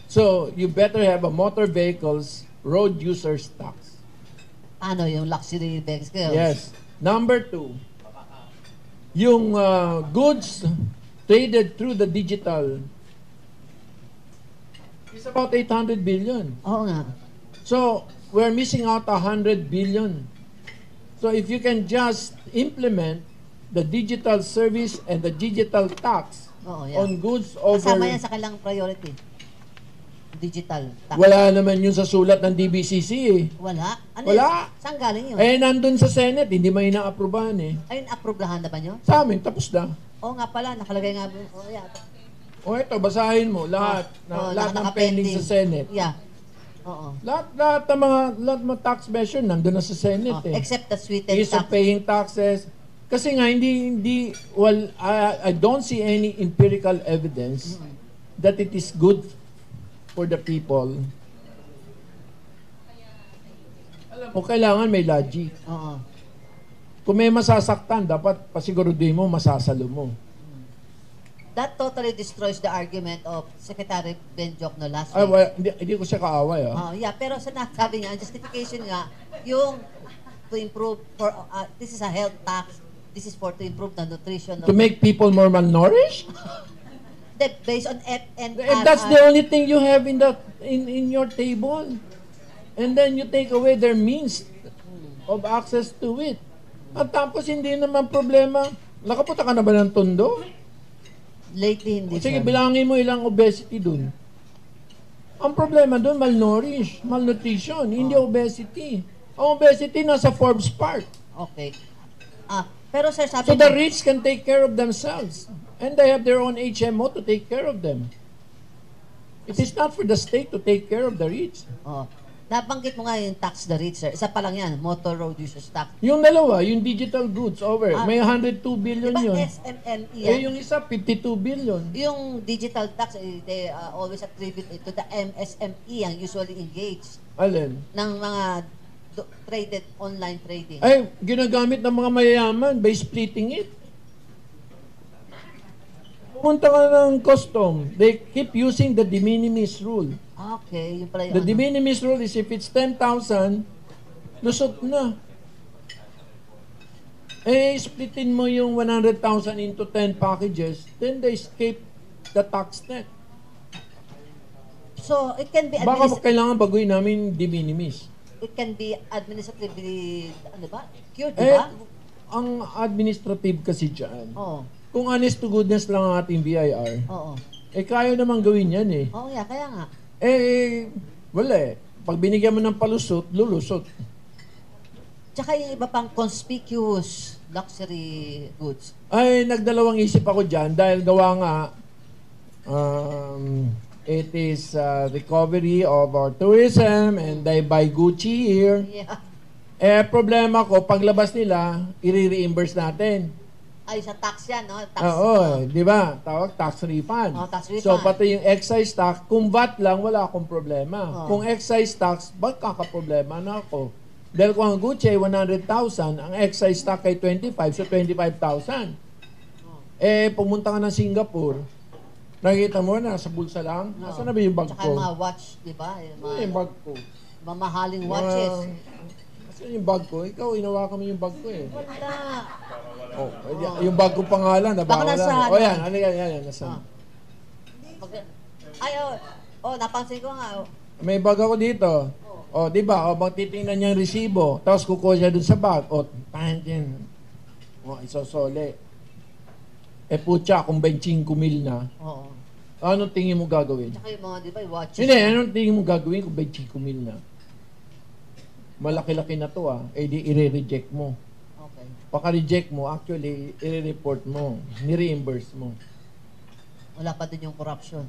So, you better have a motor vehicles road users tax. Ano yung luxury vehicles? Yes. Number two, yung uh, goods traded through the digital is about 800 billion. Oo nga. So, we're missing out 100 billion. So, if you can just implement the digital service and the digital tax Oo, yeah. on goods over... Kasama yan sa kailang priority. Digital. tax. Wala naman yun sa sulat ng DBCC eh. Wala? Ano Wala. yun? Saan galing yun? Eh, nandun sa Senate, hindi man inaaprubahan eh. Ayun, approvedahan na ba nyo? Sa amin, tapos na. Oo nga pala, nakalagay nga. Oh, yeah. O ito, basahin mo, lahat, na, Oo, lahat ng pending sa Senate. Yeah. Oo. Lahat, lahat ng mga, lahat ng mga tax measure nandun na sa Senate Oh, eh. except the sweetened Ease of tax. paying taxes. Kasi nga, hindi, hindi, well, I, I don't see any empirical evidence that it is good for the people. Alam mo, kailangan may logic. Oo. Kung may masasaktan, dapat pasiguraduhin mo, masasalo mo. That totally destroys the argument of Secretary Benjok no last Ay, week. well, hindi, hindi ko siya kaaway, ah. Oh, yeah, pero sa nasabi niya, ang justification nga, yung to improve for uh, this is a health tax. This is for to improve the nutrition To of make people more malnourished? that based on F and If that's the only thing you have in the in in your table, and then you take away their means of access to it. At tapos hindi naman problema. Nakapunta ka na ba ng tondo? lately hindi Sige, sir. bilangin mo ilang obesity dun. Ang problema dun, malnourished, malnutrition, hindi obesity. Ang obesity nasa Forbes part. Okay. Ah, pero sir sabi So the rich can take care of themselves. And they have their own HMO to take care of them. It is not for the state to take care of the rich. Oh. Nabanggit mo nga yung tax the rich, sir. Isa pa lang yan, motor road users tax. Yung dalawa, yung digital goods over, Ah. may 102 billion Diba yun. SMME Eh, yan? yung isa, 52 billion. Yung digital tax, eh, they uh, always attribute it to the MSME ang usually engaged Alin? ng mga traded online trading. Ay, ginagamit ng mga mayayaman by splitting it. Pumunta ka ng custom, they keep using the de minimis rule. Okay, yun pala yung The de ano. minimis rule is if it's 10,000, lusot na. Eh, splitin mo yung 100,000 into 10 packages, then they escape the tax net. So, it can be Baka administered. kailangan baguhin namin de minimis. it can be administratively, ano ba, cured, di Eh, ba? ang administrative kasi dyan, Oo, kung honest to goodness lang ang ating BIR, oo. eh kaya naman gawin yan eh. Oo, yeah, kaya nga. Eh, wala eh. Pag binigyan mo ng palusot, lulusot. Tsaka yung iba pang conspicuous luxury goods. Ay, nagdalawang isip ako dyan dahil gawa nga, um, it is uh, recovery of our tourism and they buy Gucci here. Yeah. Eh, problema ko, paglabas nila, i-reimburse natin. Ay, sa tax yan, no? Tax, Oo, oh. eh, di ba? Tawag tax refund. Oh, tax So, refund. pati yung excise tax, kung VAT lang, wala akong problema. Oh. Kung excise tax, ba't kakaproblema na ako? Dahil kung ang Gucci ay 100,000, ang excise tax ay 25, so 25,000. Eh, pumunta ka ng Singapore, nakikita mo na, sa bulsa lang. Oo. Nasaan na ba yung bag Tsaka ko? yung mga watch, di ba? Yung Ano mga yung bag ko? mamahaling watches. Ah, Nasaan yung bag ko? Ikaw, inawakan mo yung bag ko eh. Wala. Oh, eh, yung bag ko pangalan, Baka nabawalan. nasa Oh, ano? yan, ano yan, yan, yan, nasaan? Ah. Pag- Ay, oh, oh, napansin ko nga. Oh. May bag ako dito. O, di ba? O, bang titingnan niya yung resibo. Tapos kukuha siya dun sa bag. O, tahan din. O, isosole. Eh, putya, kung 25 mil na, Oo. anong tingin mo gagawin? Tsaka yung mga, di ba, yung watches. Hindi, anong tingin mo gagawin kung 25 mil na? Malaki-laki na to ah. Eh, di i-reject mo. Okay. Paka-reject mo, actually, i-report mo. Ni-reimburse mo. Wala pa din yung corruption.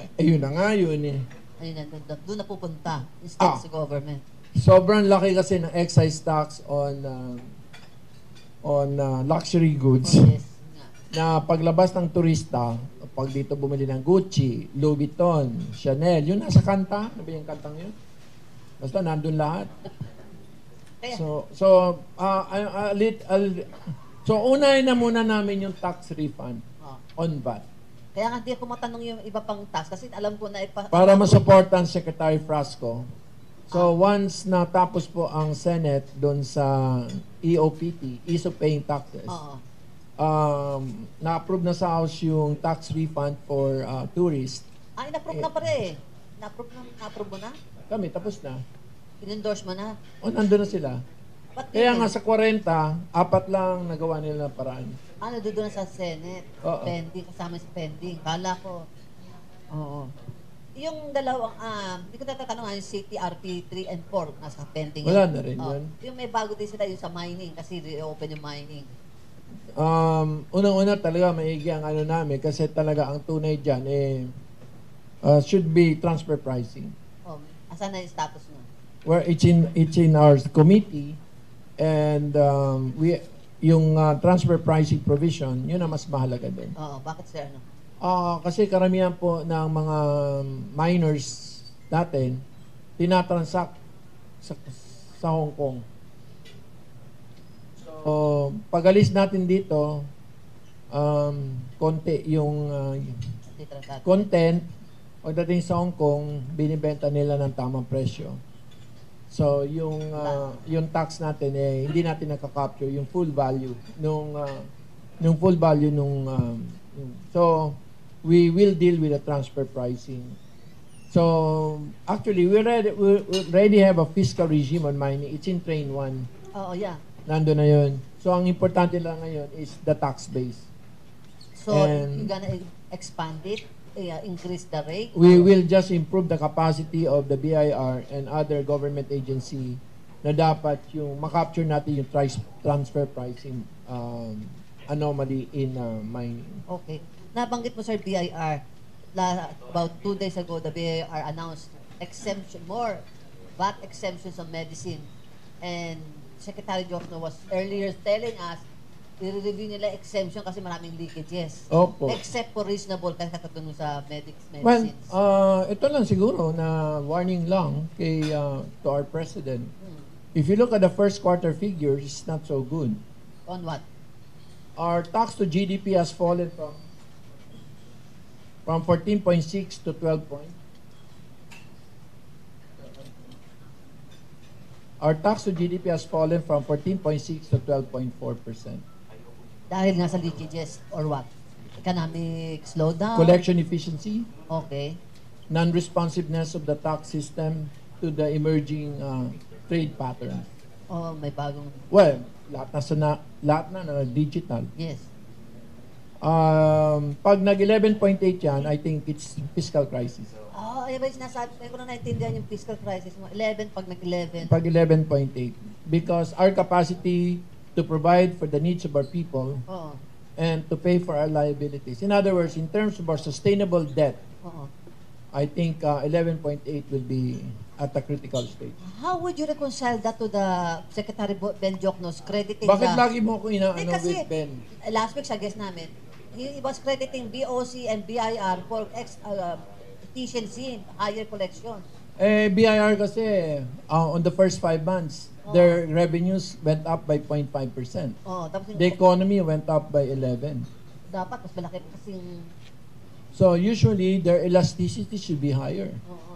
Ay, ayun na nga yun eh. Ayun na, doon, doon na pupunta. Instead Ah. sa government. Sobrang laki kasi ng excise tax on uh, on uh, luxury goods. Oh, yes. Na paglabas ng turista, pag dito bumili ng Gucci, Louis Vuitton, Chanel, yun nasa kanta. Ano ba yung kantang yun? Basta nandun lahat. So, so, uh, uh, lit, uh, so unahin na muna namin yung tax refund oh. on VAT Kaya nga hindi ako matanong yung iba pang tax kasi alam ko na ipa... para masuportan Secretary Frasco. So, once natapos po ang Senate doon sa EOPT, Ease of Paying Taxes, Oo. um, na-approve na sa House yung tax refund for uh, tourists. Ah, in-approve na pare eh. Na-approve, na, na-approve mo na? Kami, tapos na. In-endorse mo na? O, nandun na sila. Ba't Kaya yun nga sa 40, apat lang nagawa nila ng paraan. Ah, nandun na sa Senate. Oo. Pending, kasama sa pending. Kala ko. Oo. Yung dalawang, ah, hindi ko natatanong yung CTRP 3 and 4, nasa pending. Wala yan. na rin Oo. yun. Yung may bago din sila yung sa mining, kasi reopen yung mining. Um, unang-una talaga maigi ang ano namin kasi talaga ang tunay dyan eh, uh, should be transfer pricing. Asan na yung status nun? Where it's in, it's in our committee and um, we, yung uh, transfer pricing provision, yun ang mas mahalaga din. Oo, bakit sir, ano? Ah, kasi karamihan po ng mga minors natin tinatransact sa, sa Hong Kong. So, pag-alis natin dito, um, konti yung transact. content, pagdating sa Hong Kong, binibenta nila ng tamang presyo. So, yung ah, yung tax natin eh hindi natin nakaka-capture yung full value nung ah, nung full value nung yung- so we will deal with the transfer pricing. So, actually, we already, we already have a fiscal regime on mining. It's in train 1. Oo, yeah. Nando na yun. So, ang importante lang ngayon is the tax base. So, And- you gonna expand it? Eh, increase the rate? We will just improve the capacity of the BIR and other government agency na dapat yung makapture natin yung transfer pricing um, anomaly in uh, mining. Okay. Nabanggit mo, sir, BIR. La, about two days ago, the BIR announced exemption, more VAT exemptions on medicine. And Secretary Jokno was earlier telling us, i-review nila exemption kasi maraming leakages. Opo. Except for reasonable, kasi katulong sa medics, Well, medicines. uh, ito lang siguro na warning lang kay uh, to our president. Hmm. If you look at the first quarter figures, it's not so good. On what? Our tax to GDP has fallen from from 14.6 to 12 point. Our tax to GDP has fallen from 14.6 to 12.4 percent. Dahil nga sa leakages or what? Economic slowdown? Collection efficiency, Okay. non-responsiveness of the tax system to the emerging uh, trade patterns. Oh, may bagong... Well, lahat na, sana, lahat na na digital. Yes. Um, pag nag 11.8 yan, I think it's fiscal crisis. Oh, ayun ba yung sinasabi? Ngayon ko na naintindihan yung fiscal crisis mo. 11 pag nag-11. Pag 11.8. Because our capacity to provide for the needs of our people Oo. and to pay for our liabilities. In other words, in terms of our sustainable debt, Oo. I think uh, 11.8 will be at a critical stage. How would you reconcile that to the Secretary Bo- Ben Jokno's crediting Bakit the... lagi mo ako inaano kasi, with Ben? last week sa guest namin, he was crediting BOC and BIR for ex, uh, efficiency, higher collection. Eh, BIR kasi, uh, on the first five months, their revenues went up by 0.5%. Oh, tapos yung, The economy went up by 11. dapat mas malaki pa kasing... So usually, their elasticity should be higher. Oo.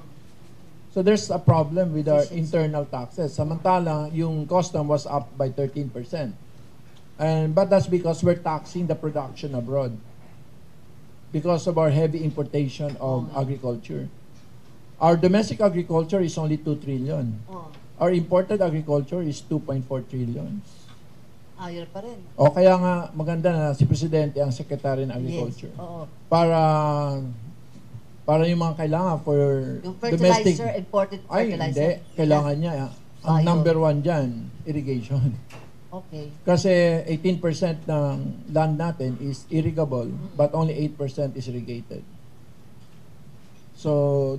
So there's a problem with our internal taxes. Samantala, yung custom was up by 13%. And but that's because we're taxing the production abroad. Because of our heavy importation of agriculture. Our domestic agriculture is only 2 trillion. Oh, Our imported agriculture is 2.4 trillion. higher pa rin. O kaya nga maganda na si Presidente ang Secretary ng Agriculture. Yes. Oo. Para para yung mga kailangan for Yung domestic fertilizer, imported Ay, fertilizer. hindi. Kailangan niya. ah. Ang Bio. number one dyan, irrigation. Okay. Kasi 18% ng land natin is irrigable, but only 8% is irrigated. So,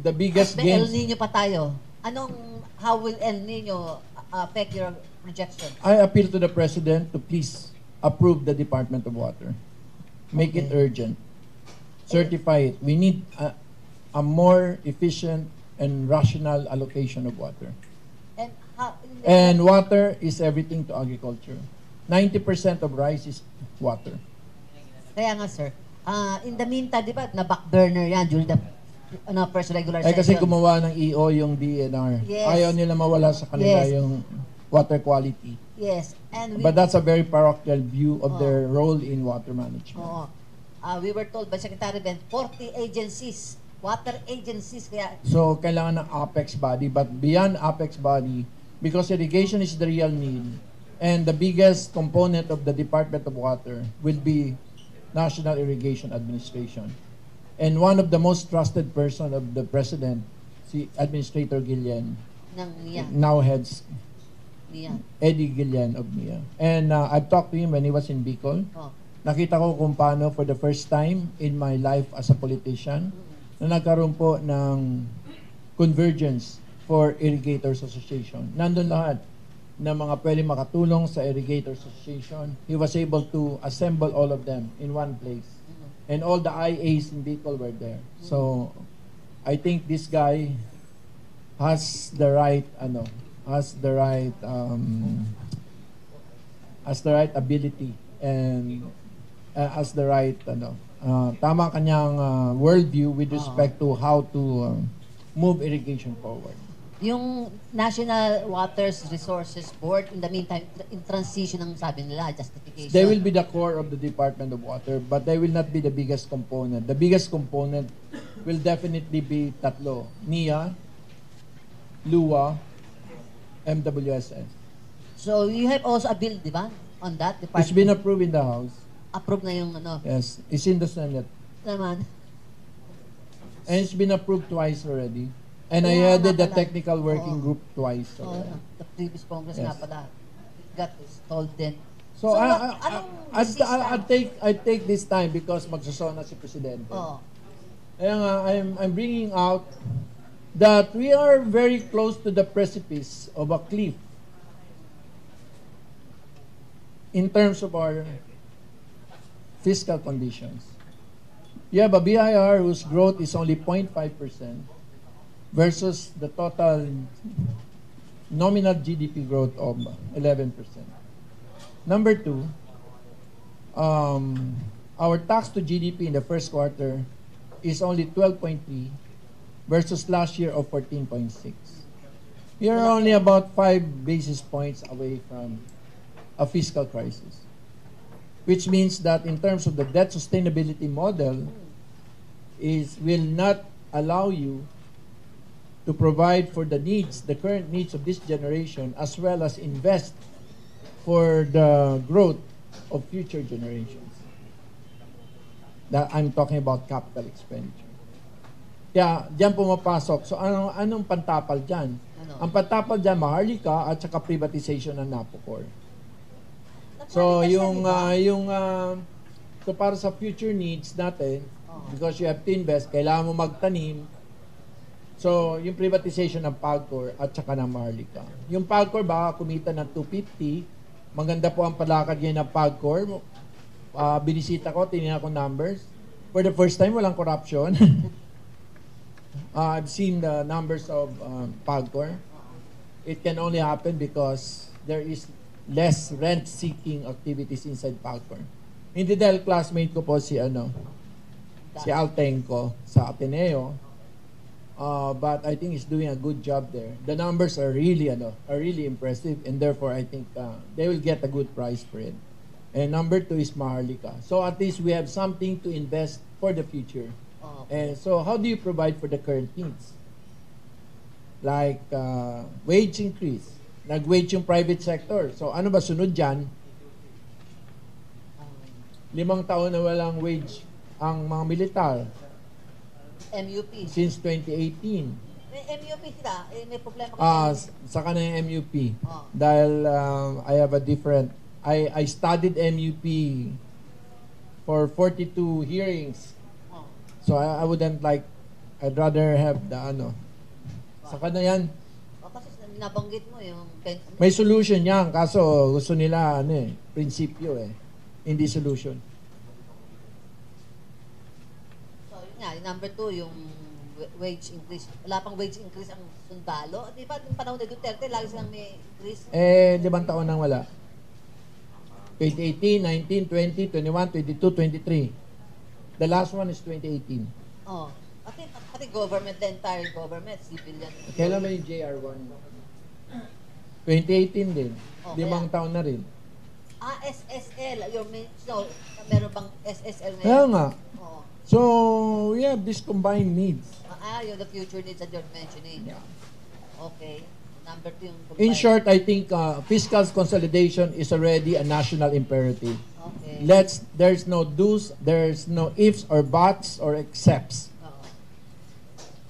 the biggest May El Nino pa tayo. Anong, how will El Nino uh, affect your projection? I appeal to the President to please approve the Department of Water. Make it urgent. Certify it. We need a, a more efficient and rational allocation of water. And how, And water is everything to agriculture. 90% of rice is water. Kaya nga sir, ah in the meantime, di ba, na back burner yan during the ano, first regular Ay kasi session. gumawa ng EO yung DNR. Yes. Ayaw nila mawala sa kanila Yes. yung water quality. Yes, and we, But that's a very parochial view of Oh. their role in water management. Oo. Ah, we were told by Secretary Ben, 40 agencies, water agencies, kaya, So, kailangan ng apex body. But beyond apex body, because irrigation is the real need, and the biggest component of the Department of Water will be National Irrigation Administration. And one of the most trusted person of the President, si Administrator Gillian, ng niya, now heads niya. Eddie Gillian of MIA. And uh, I've talked to him when he was in Bicol. Oh. Nakita ko kung paano for the first time in my life as a politician na nagkaroon po ng convergence for Irrigators Association. Nandun lahat na mga pwede makatulong sa Irrigators Association. He was able to assemble all of them in one place. And all the IAs in Bicol were there. So, I think this guy has the right, ano, has the right, um, has the right ability and uh, has the right, ano, uh, tama kanyang uh, worldview with respect to how to um, move irrigation forward. Yung National Waters Resources Board, in the meantime, in transition ang sabi nila, justification. They will be the core of the Department of Water, but they will not be the biggest component. The biggest component will definitely be tatlo. NIA, LUA, MWSS. So, you have also a bill, di ba? On that It's department. been approved in the House. Approve na yung ano. Yes, it's in the Senate. Naman. And it's been approved twice already. And I Kaya nga headed the pala. technical working Oo. group twice Oh, already. the previous Congress Yes. nga pala. Got din. So, So, I, I, anong I, I, resistance? I, take I take this time because magsasona si Presidente. Oh. Kaya nga, I'm, I'm bringing out that we are very close to the precipice of a cliff in terms of our fiscal conditions. You have a BIR whose growth is only 0.5% versus the total nominal GDP growth of 11%. Number two, um, our tax to GDP in the first quarter is only 12.3 versus last year of 14.6. We are only about 5 basis points away from a fiscal crisis. Which means that in terms of the debt sustainability model is will not allow you to provide for the needs, the current needs of this generation, as well as invest for the growth of future generations. That I'm talking about capital expenditure. Kaya diyan pumapasok. So ano anong pantapal diyan? Ano? Ang pantapal diyan Maharlika at saka privatization ng Napocor. So yung ah, yung ah, so para sa future needs natin Oo. because you have to invest, kailangan mo magtanim. So, yung privatization ng Pagcor at saka ng Maharlika. Yung Pagcor baka kumita ng 250. Maganda po ang palakad ngayon ng Pagcor. Ah, binisita ko, tinignan ko numbers. For the first time, walang corruption. Ah, I've seen the numbers of um, Pagcor. It can only happen because there is less rent-seeking activities inside Pagcor. Hindi dahil classmate ko po si ano, si Altenco sa Ateneo. Uh, but I think he's doing a good job there. The numbers are really ano, are really impressive and therefore I think uh, they will get a good price for it. And number two is Maharlika. So at least we have something to invest for the future. Oo. And so how do you provide for the current needs? Like uh, wage increase. Nag-wage yung private sector. So ano ba sunod dyan? Limang taon na walang wage ang mga militar MUP. since 2018. May MUP sila, eh, may problema Ah, kasi. s- saka na yung MUP. Oh. Dahil um, I have a different I I studied MUP for 42 hearings. Oh. So I, I wouldn't like I'd rather have the ano. Saka na yan. Oh, kasi nabanggit mo yung May solution yan kaso gusto nila ano eh, prinsipyo eh. Hindi solution. So, yun nga, number two, yung wa- wage increase. Wala pang wage increase ang sundalo. Di ba, yung panahon ni Duterte, lagi silang may increase. Eh, limang taon nang wala. 2018, 19, 20, 21, 22, 23. The last one is 2018. Oh. Pati, pati government, the entire government, civilian. Kailan yung JR1? 2018 din. Oh, Limang kaya- taon na rin. Ah, SSL. Your main, so, meron bang SSL Kaya ngayon? nga. So, we have this combined needs. Ah, the future needs that you're mentioning. Yeah. Okay. Number two yung In short, I think uh, fiscal consolidation is already a national imperative. Okay. Let's there's no do's, there's no ifs or buts or excepts.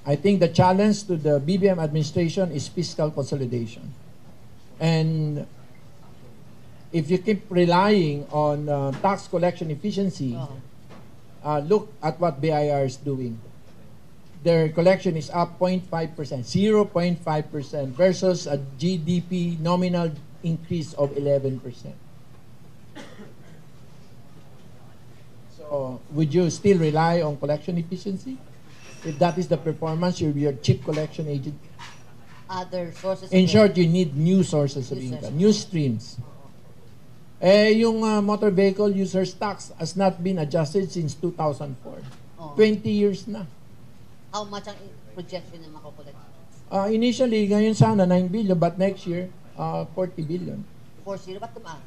I think the challenge to the BBM administration is fiscal consolidation. And if you keep relying on uh, tax collection efficiency, Oo. Uh, look at what BIR is doing. Their collection is up 0.5%, 0.5% versus a GDP nominal increase of 11%. So, would you still rely on collection efficiency? If that is the performance, you're your cheap collection agent. Other sources. In short, you need new sources of income, new streams. Eh, yung uh, motor vehicle users tax has not been adjusted since 2004. Oo. 20 years na. How much ang projection na makukulit? Uh, initially, ngayon sana 9 billion, but next year, uh, 40 billion. 4-0, ba't tumaas?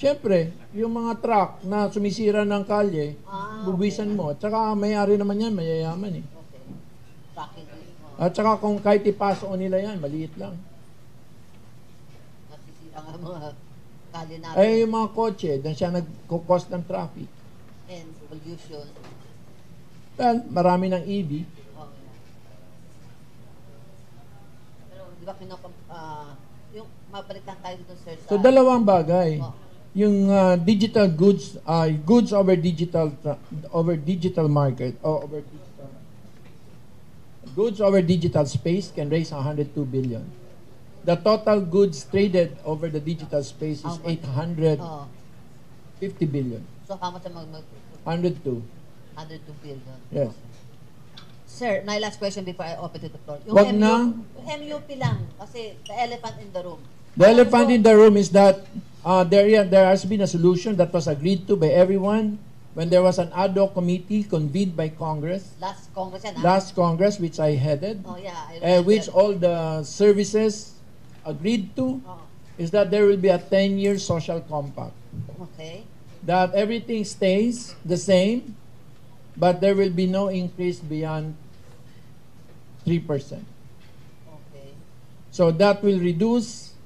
Siyempre, yung mga truck na sumisira ng kalye, Ah, bubuisan mo. Tsaka may-ari naman yan, mayayaman eh. Okay. Tracking. Oh. At tsaka kung kahit ipasok nila yan, maliit lang. Nasisira nga mga kalye natin. Eh, yung mga kotse, dan siya nagkukos ng traffic. And pollution. Well, marami ng EV. Oh. Pero di ba kinopam... ah yung mabalik lang tayo dito sir sa... So, dalawang bagay. Oh. Yung uh, digital goods, uh, goods over digital over digital market or over digital goods over digital space can raise 102 billion. The total goods traded over the digital space is How much? 850 Oh. billion. So, how much ang mag... mag 102. 102 billion. Yes. Sir, my last question before I open to the floor. Yung Wag na. Yung MUP lang, kasi the elephant in the room. The elephant in the room is that uh, there, yeah, there has been a solution that was agreed to by everyone when there was an ad hoc committee convened by Congress Last Congress yan, ah? last Congress, which I headed. Oh, yeah. I uh, which all the services agreed to Oh, is that there will be a 10-year social compact. okay. That everything stays the same, but there will be no increase beyond 3%. So that will reduce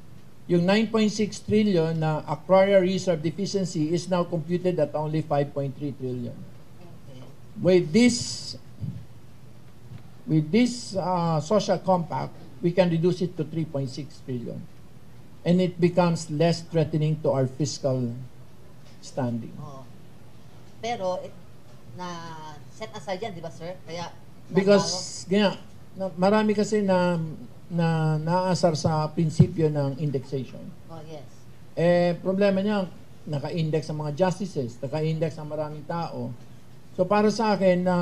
yung 9.6 trillion na actuarial reserve deficiency is now computed at only 5.3 trillion. Okay. With this with this uh, social compact, we can reduce it to 3.6 trillion. And it becomes less threatening to our fiscal standing. Oo. Pero, it, na set aside yan, di ba, sir? Kaya, Because ganyan, na, marami kasi na na naasar sa prinsipyo ng indexation. Oh, yes. Eh, problema niya, naka-index ang mga justices, naka-index ang maraming tao. So para sa akin, na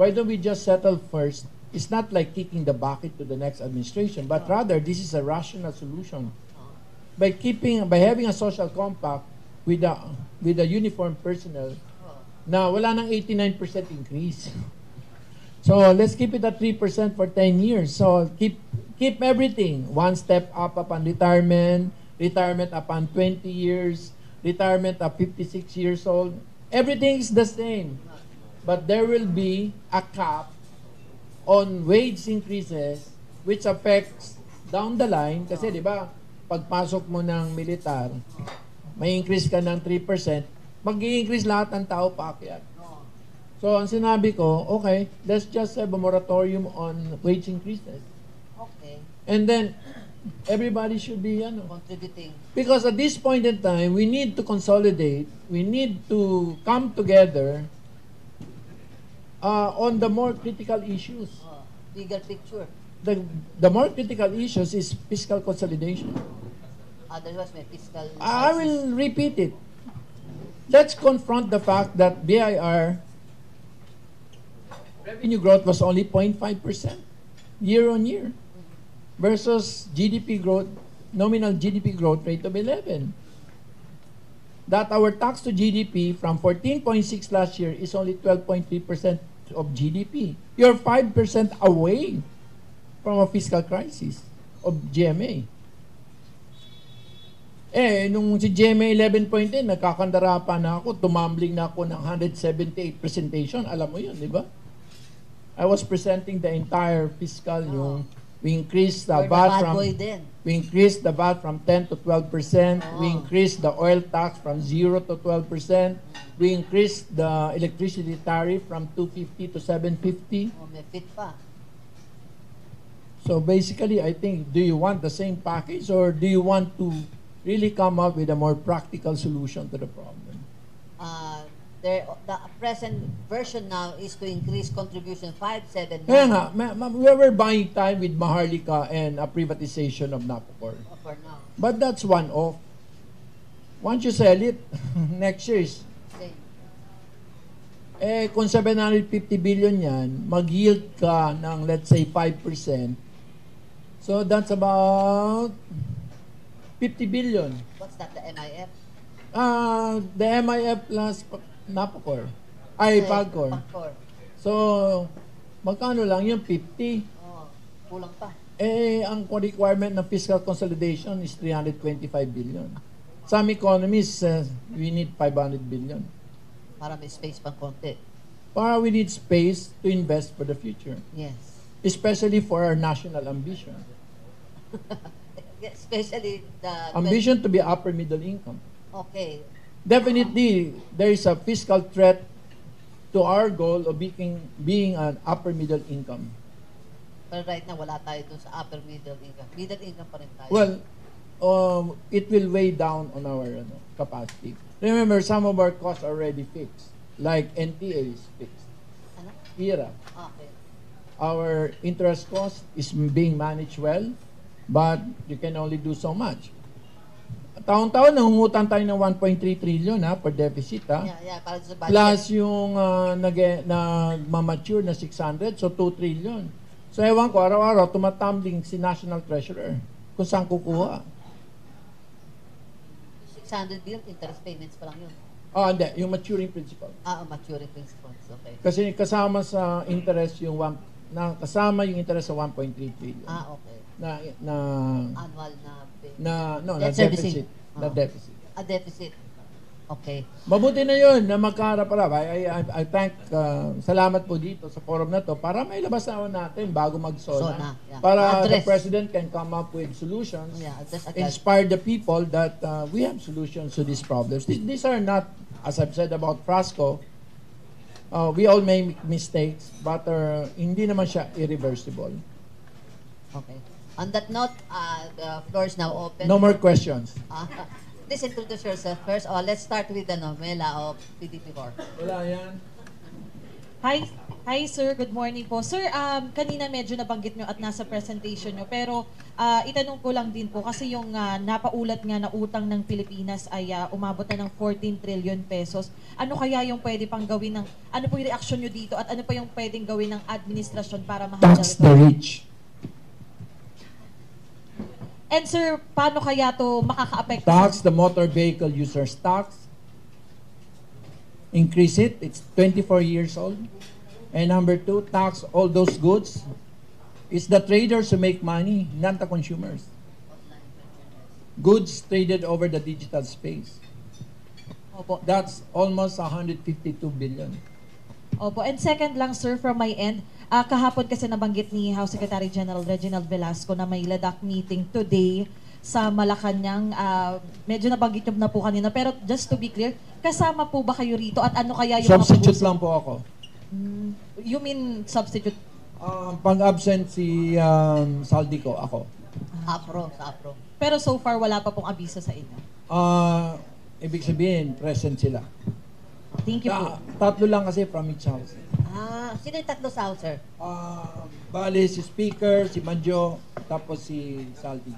why don't we just settle first? It's not like kicking the bucket to the next administration, but rather this is a rational solution. By keeping, by having a social compact with the with the uniform personnel, na wala nang 89% increase. So let's keep it at 3% for 10 years. So keep keep everything. One step up upon retirement, retirement upon 20 years, retirement at 56 years old. Everything is the same. But there will be a cap on wage increases which affects down the line kasi 'di ba pagpasok mo ng militar may increase ka ng 3%, mag-i-increase lahat ng tao paakyat. Oo. So, ang sinabi ko, okay, let's just have a moratorium on wage increases. Okay. And then, everybody should be, ano, Contributing. because at this point in time, we need to consolidate, we need to come together uh, on the more critical issues. Oh, bigger picture. The, the more critical issues is fiscal consolidation. Otherwise, may fiscal I crisis. will repeat it. Let's confront the fact that BIR revenue growth was only 0.5% year on year versus GDP growth, nominal GDP growth rate of 11. That our tax to GDP from 14.6 last year is only 12.3% of GDP. You're 5% away from a fiscal crisis of GMA. Eh, nung si GMA 11.10, nagkakandara pa na ako, tumambling na ako ng 178 presentation. Alam mo yun, di ba? I was presenting the entire fiscal, yung we increased the VAT bad from boy din. We increased the VAT from 10 to 12 percent. We Oh. increased the oil tax from 0 to 12 percent. We increased the electricity tariff from 250 to 750. Oh, may fit pa. So basically, I think, do you want the same package or do you want to really come up with a more practical solution to the problem? Uh, there, the present version now is to increase contribution 5, 7, 9. Kaya nga, ma- ma- we were buying time with Maharlika and a privatization of Napocor. Oh, for now. But that's one off. Once you sell it, next year is Same. Eh, kung 750 billion yan, mag-yield ka ng, let's say, 5%. So, that's about 50 billion. What's that, the MIF? Ah, the MIF plus Napocor. Ay, Pagcor. Pagcor. So, magkano lang yung 50? Oh, kulang pa. Eh, ang requirement ng fiscal consolidation is 325 billion. Some economists, uh, we need 500 billion. Para may space pang konti. Para we need space to invest for the future. Yes. especially for our national ambition. Especially the... Ambition to be upper middle income. Okay. Definitely, there is a fiscal threat to our goal of being, being an upper middle income. Pero right now, wala tayo dun sa upper middle income. Middle income pa rin tayo. Well, um, it will weigh down on our ano, capacity. Remember, some of our costs are already fixed. Like NTA is fixed. ano? IRA, Okay. our interest cost is being managed well, but you can only do so much. Taon-taon, nangungutang tayo ng 1.3 trillion ha, per deficit ha. Yeah, yeah, para sa budget. Plus yung uh, nag na mature na 600, so 2 trillion. So ewan ko, araw-araw tumatumbling si National Treasurer kung saan kukuha. 600 billion, interest payments pa lang yun. Ah, hindi, yung maturing principal. Ah, oh, maturing principals. Okay. Kasi kasama sa interest yung one, na kasama yung interest sa 1.3 trillion. Ah, okay. Na na Annual na. Na no, na Debt servicing. deficit, na Oh. deficit. A deficit. Okay. Mabuti na yun na magkaharap-harap. I, I, I- I thank, uh, salamat po dito sa forum na to para may labas na natin bago mag-SONA. SONA, yeah. Para the Address. President can come up with solutions, Yeah, agad. inspire the people that uh, we have solutions to these problems. These, these are not, as I've said about Frasco, uh, we all make mistakes, but uh, hindi naman siya irreversible. Okay. On that note, uh, the floor is now open. No more questions. Ah, please introduce yourself first. Oh, let's start with ano, Mela of PDP Corp. Wala yan. Hi, hi sir, good morning po. Sir, um, kanina medyo nabanggit nyo at nasa presentation nyo, pero ah, itanong ko lang din po kasi yung ah, napaulat nga na utang ng Pilipinas ay ah, umabot na ng 14 trillion pesos. Ano kaya yung pwede pang gawin ng, ano po yung reaksyon nyo dito at ano pa yung pwedeng gawin ng administrasyon para ma-handle Tax ito? the rich. And sir, paano kaya to makaka-apekto? tax the motor vehicle users tax increase it it's 24 years old and number two tax all those goods it's the traders who make money not the consumers goods traded over the digital space Opo. that's almost 152 billion Opo. And second lang, sir, from my end, ah, kahapon kasi nabanggit ni House Secretary General Reginald Velasco na may LEDAC meeting today sa Malacanang. Ah, medyo nabanggit niyo na po kanina. Pero just to be clear, kasama po ba kayo rito at ano kaya yung substitute lang po ako Hmm, you mean substitute? um, pag-absent si um, Saldico ako Afro, sa Afro. Pero so far, wala pa pong abisa sa inyo. Ah, ibig sabihin present sila Thank you po. Ta- tatlo lang kasi from each house Ah, sino yung tatlo sa house, sir? Ah, bali si speaker, si Manjo, tapos si Saldi.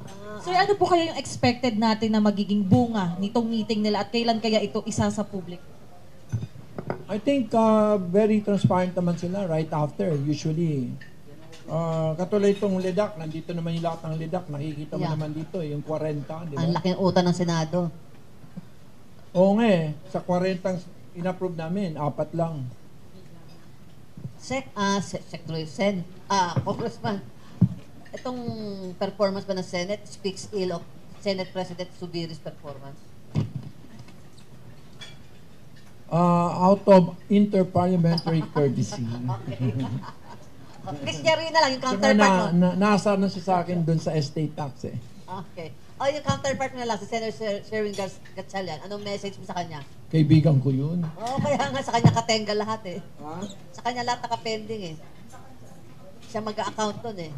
Ah, Sir, ano po kaya yung expected natin na magiging bunga nitong meeting nila at kailan kaya ito isa sa public? I think uh, very transparent naman sila right after. Usually, uh, katulad itong ledak, nandito naman yung lahat ng ledak. Nakikita mo Yeah. naman dito, yung 40, di ang ba? laking utang ng Senado. Oo nga eh, sa 40 ang inapprove namin, apat lang. Sec, ah, Sec, Sec tuloy, Sen, ah, Congressman, itong performance ba ng Senate speaks ill of Senate President Subiri's performance? Uh, out of interparliamentary courtesy. Okay. Please, Jerry na lang, yung counterpart na, mo. na, nasa na siya sa akin dun sa estate tax eh. Okay. O, yung counterpart mo na lang, si Senator Sher- Sherwin Gas- Gatchalian, anong message mo sa kanya? Kaibigan ko yun. Oo, kaya nga sa kanya katenga lahat eh. Sa kanya lahat nakapending eh. Siya mag-account nun eh.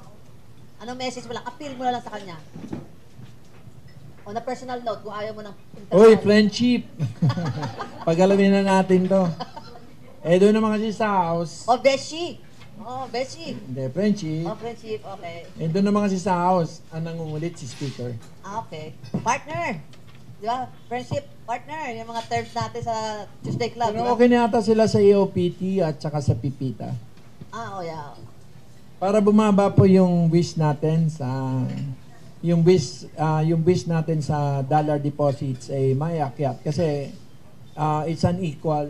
Anong message mo lang? Appeal mo na lang sa kanya. On a personal note, kung ayaw mo ng Uy, friendship. Pagalamin na natin to. Eh, doon naman kasi sa house. Oh, Beshi! Oh, Beshi! Hindi, friendship. Oh, friendship, okay. Eh, doon naman kasi sa house, ang nangungulit si speaker. Ah, okay. Partner! Di ba? Friendship, partner. Yung mga terms natin sa Tuesday Club. Pero ba? okay na yata sila sa EOPT at saka sa Pipita. Ah, oh yeah. Para bumaba po yung wish natin sa yung wish ah, yung wish natin sa dollar deposits ay may akyat kasi ah, it's unequal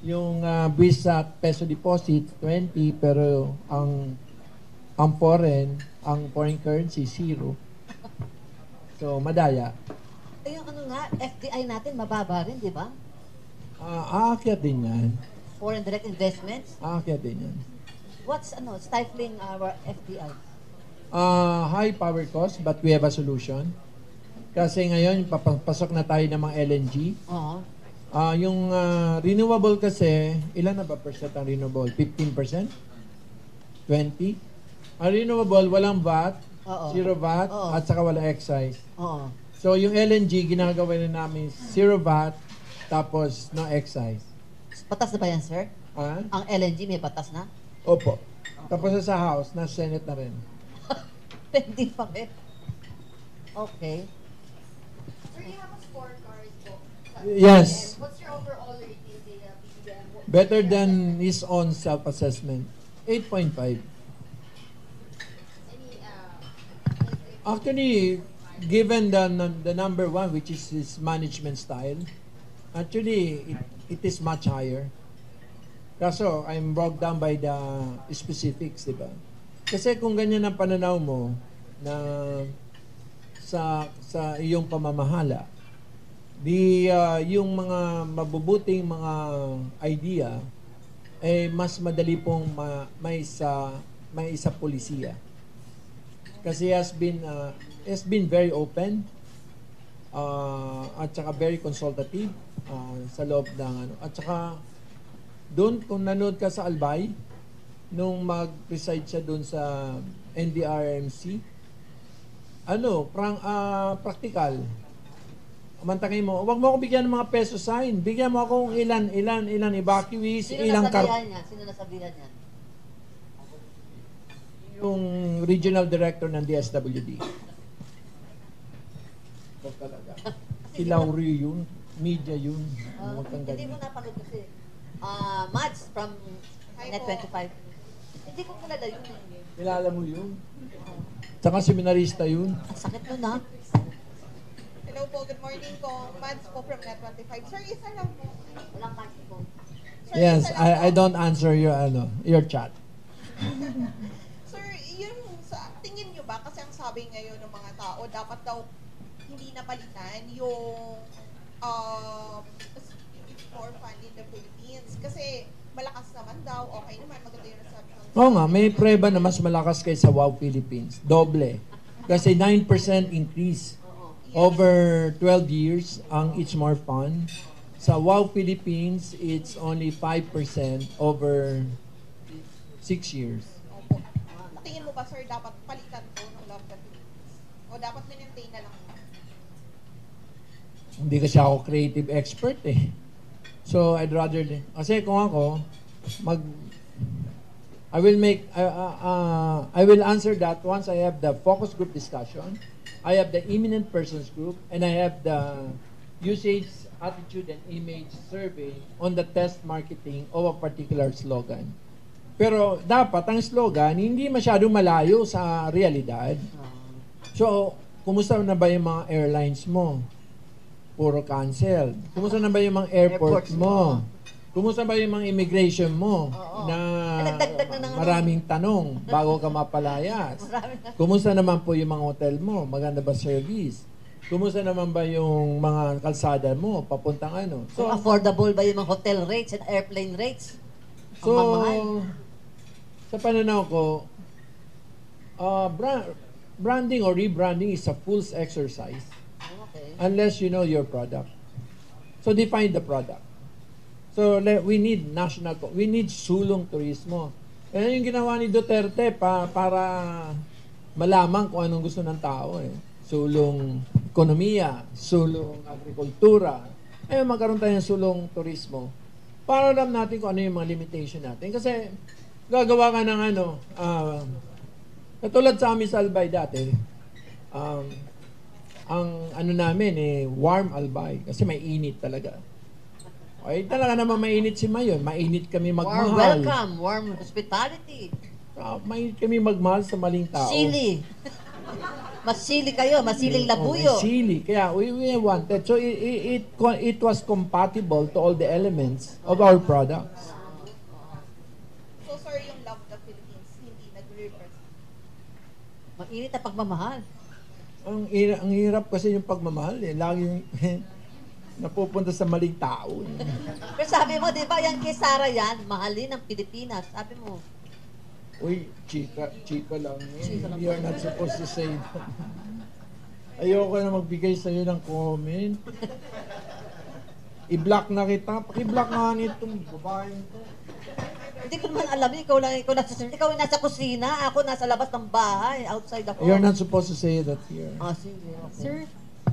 yung uh, wish sa peso deposit 20 pero ang ang foreign ang foreign currency zero so madaya Eh, yung ano nga, FDI natin mababa rin, di ba? Ah, aakyat din yan Foreign direct investments. aakyat din yan What's ano stifling our FDI? uh, high power cost but we have a solution. Kasi ngayon, papasok na tayo ng mga LNG. Oo. Ah, yung ah, renewable kasi, ilan na ba percent ang renewable? 15%? 20? Ang renewable, walang VAT, Oo. zero VAT, Oo. at saka walang excise. Oo. So yung LNG, ginagawa na namin zero VAT, tapos no excise. Batas na ba yan, sir? Ah? Ang LNG may batas na? Opo. Tapos sa House, na Senate na rin. Pending pa rin. Okay. Sir, you have a scorecard po. Yes. And what's your overall rating BBM? What- Better than his own self-assessment. 8.5. Any, uh, Actually, given the the number one, which is his management style, actually it, it is much higher. Kaso, I'm bogged down by the specifics, di ba? Kasi kung ganyan ang pananaw mo na sa sa iyong pamamahala, the uh, yung mga mabubuting mga idea eh mas madali pong ma, may sa may isa polisiya. Kasi has been uh, has been very open uh, at saka very consultative uh, sa loob ng ano at saka doon kung nanood ka sa Albay nung mag-preside siya doon sa NDRMC ano, prang, ah, practical. Mantangin mo, wag mo ako bigyan ng mga peso sign. Bigyan mo akong ilan, ilan, ilan evacuees, Sino ilang nasabihan kar- niya? Sino nasabihan niya? yung regional director ng DSWD. Ikaw talaga. Si yun, media yun. Ah, Huwag kang hindi mo ganyan. napanood kasi. Ah, Mads from Hi Net po. 25. Hindi ko kilala yun. eh. Kilala mo yun. Tsaka seminarista yun. Ang sakit nun ha. Hello po, good morning po. Mads po from Net25. Sir, isa lang po. Walang kasi po. Sir, Yes, isa lang po. I, I don't answer your ano, your chat. Sir, yun sa tingin nyo ba, kasi ang sabi ngayon ng mga tao, dapat daw hindi napalitan yung um, for fun in the Philippines. Kasi malakas naman daw, okay naman, maganda yung nasabi Oo nga, may preba na mas malakas kaysa Wow Philippines. Doble. Kasi 9% increase over 12 years ang It's More Fun. Sa Wow Philippines, it's only 5% over 6 years. Opo. Tingin mo ba, sir, dapat palitan to ng Love the Philippines? O dapat minintay na lang? Hindi kasi ako creative expert eh. So, I'd rather... Kasi kung ako, mag... I will make... Uh, uh, uh, I will answer that once I have the focus group discussion, I have the imminent persons group, and I have the usage, attitude, and image survey on the test marketing of a particular slogan. Pero dapat ang slogan hindi masyadong malayo sa realidad. So, kumusta na ba yung mga airlines mo? Puro cancel. Kumusta na ba yung mga airports, Airports mo? mo. Kumusta ba yung mga immigration mo? Oo. Na Nagdagdag na ng ano. maraming tanong bago ka mapalayas. Kumusta naman po yung mga hotel mo? Maganda ba service? Kumusta naman ba yung mga kalsada mo? Papuntang ano? So, affordable ba yung mga hotel rates and airplane rates? Ang So, mamahal. sa pananaw ko, uh, bra- branding or rebranding is a fool's exercise Okay. unless you know your product. So, define the product. So, we need national, we need sulong turismo. Yan yung ginawa ni Duterte pa, para malaman kung anong gusto ng tao eh. Sulong ekonomiya, sulong agrikultura. Ayun, magkaroon tayo ng sulong turismo. Para alam natin kung ano yung mga limitation natin. Kasi, gagawa ka ng ano, ah, katulad sa amin sa Albay dati, um, ang ano namin eh, warm Albay. Kasi may init talaga. Ay, talaga naman mainit si Mayon. Mainit kami Warm magmahal. welcome, warm hospitality. Ah, mainit kami magmahal sa maling tao. Sili. Mas sili kayo, mas siling Oh, may labuyo. sili. Kaya we, we wanted. So it, it, it, was compatible to all the elements of our products. So, sir, yung Love the Philippines, hindi nag-reverse. Mainit na pagmamahal. Ang, ang hirap kasi yung pagmamahal eh. Laging napupunta sa maling tao. eh. Pero sabi mo, di ba, yan kay Sarah yan, mahalin ng Pilipinas. Sabi mo, Uy, chika, chika lang yun. Chika lang. You're not supposed to say that. Ayoko na magbigay sa'yo ng comment. I-block na kita. Paki-block nga nitong babaeng to. hindi ko naman alam, ikaw lang, ikaw nasa, ikaw yung nasa kusina, ako nasa labas ng bahay, outside ako. You're not supposed to say that here. Ah, sige. okay. Sir,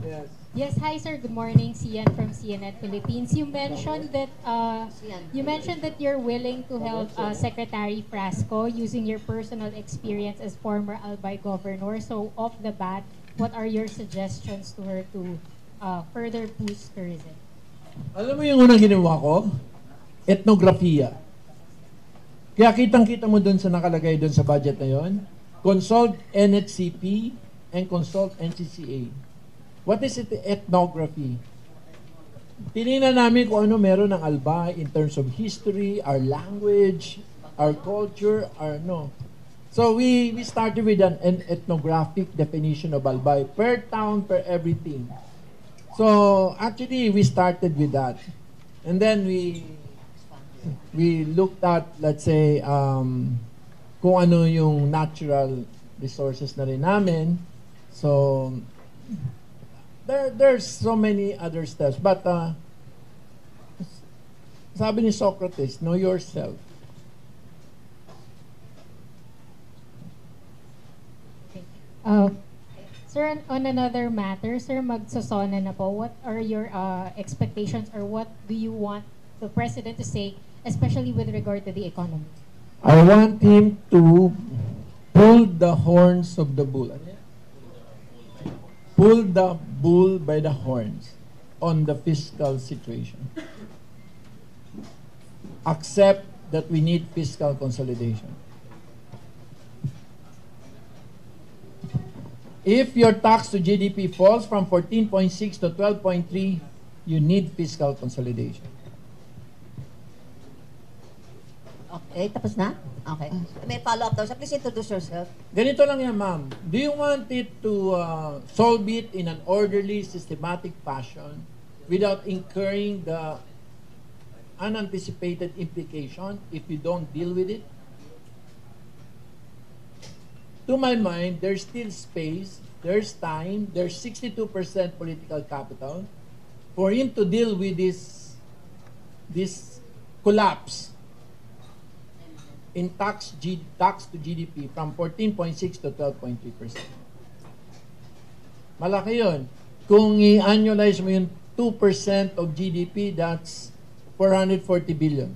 Yes. Yes, hi sir. Good morning. Sian from CNN Philippines. You mentioned that uh, you mentioned that you're willing to help uh, Secretary Frasco using your personal experience as former Albay governor. So off the bat, what are your suggestions to her to uh, further boost tourism? Alam mo yung unang ginawa ko? Etnografiya. Kaya kitang-kita mo doon sa nakalagay doon sa budget na yon. Consult NHCP and consult NCCA. What is it, ethnography? Tinignan namin kung ano meron ng Albay in terms of history, our language, our culture, our no. So we we started with an, an ethnographic definition of Albay per town, per everything. So actually, we started with that, and then we we looked at, let's say, um, kung ano yung natural resources na rin namin. So there there's so many other steps, but uh, sabi ni Socrates, know yourself. Uh, sir, on- on another matter, sir, magsasona na po. What are your uh, expectations or what do you want the president to say, especially with regard to the economy? I want him to pull the horns of the bull. Pull the bull by the horns on the fiscal situation. Accept that we need fiscal consolidation. If your tax to GDP falls from 14.6 to 12.3, you need fiscal consolidation. Okay, tapos na? Okay. May follow-up daw siya. Please introduce yourself. Ganito lang yan, ma'am. Do you want it to uh, solve it in an orderly, systematic fashion without incurring the unanticipated implication if you don't deal with it? To my mind, there's still space, there's time, there's 62% political capital for him to deal with this this collapse in tax G, tax to GDP from 14.6 to 12.3%. Malaki 'yon. Kung i-annualize mo yung 2% of GDP, that's 440 billion.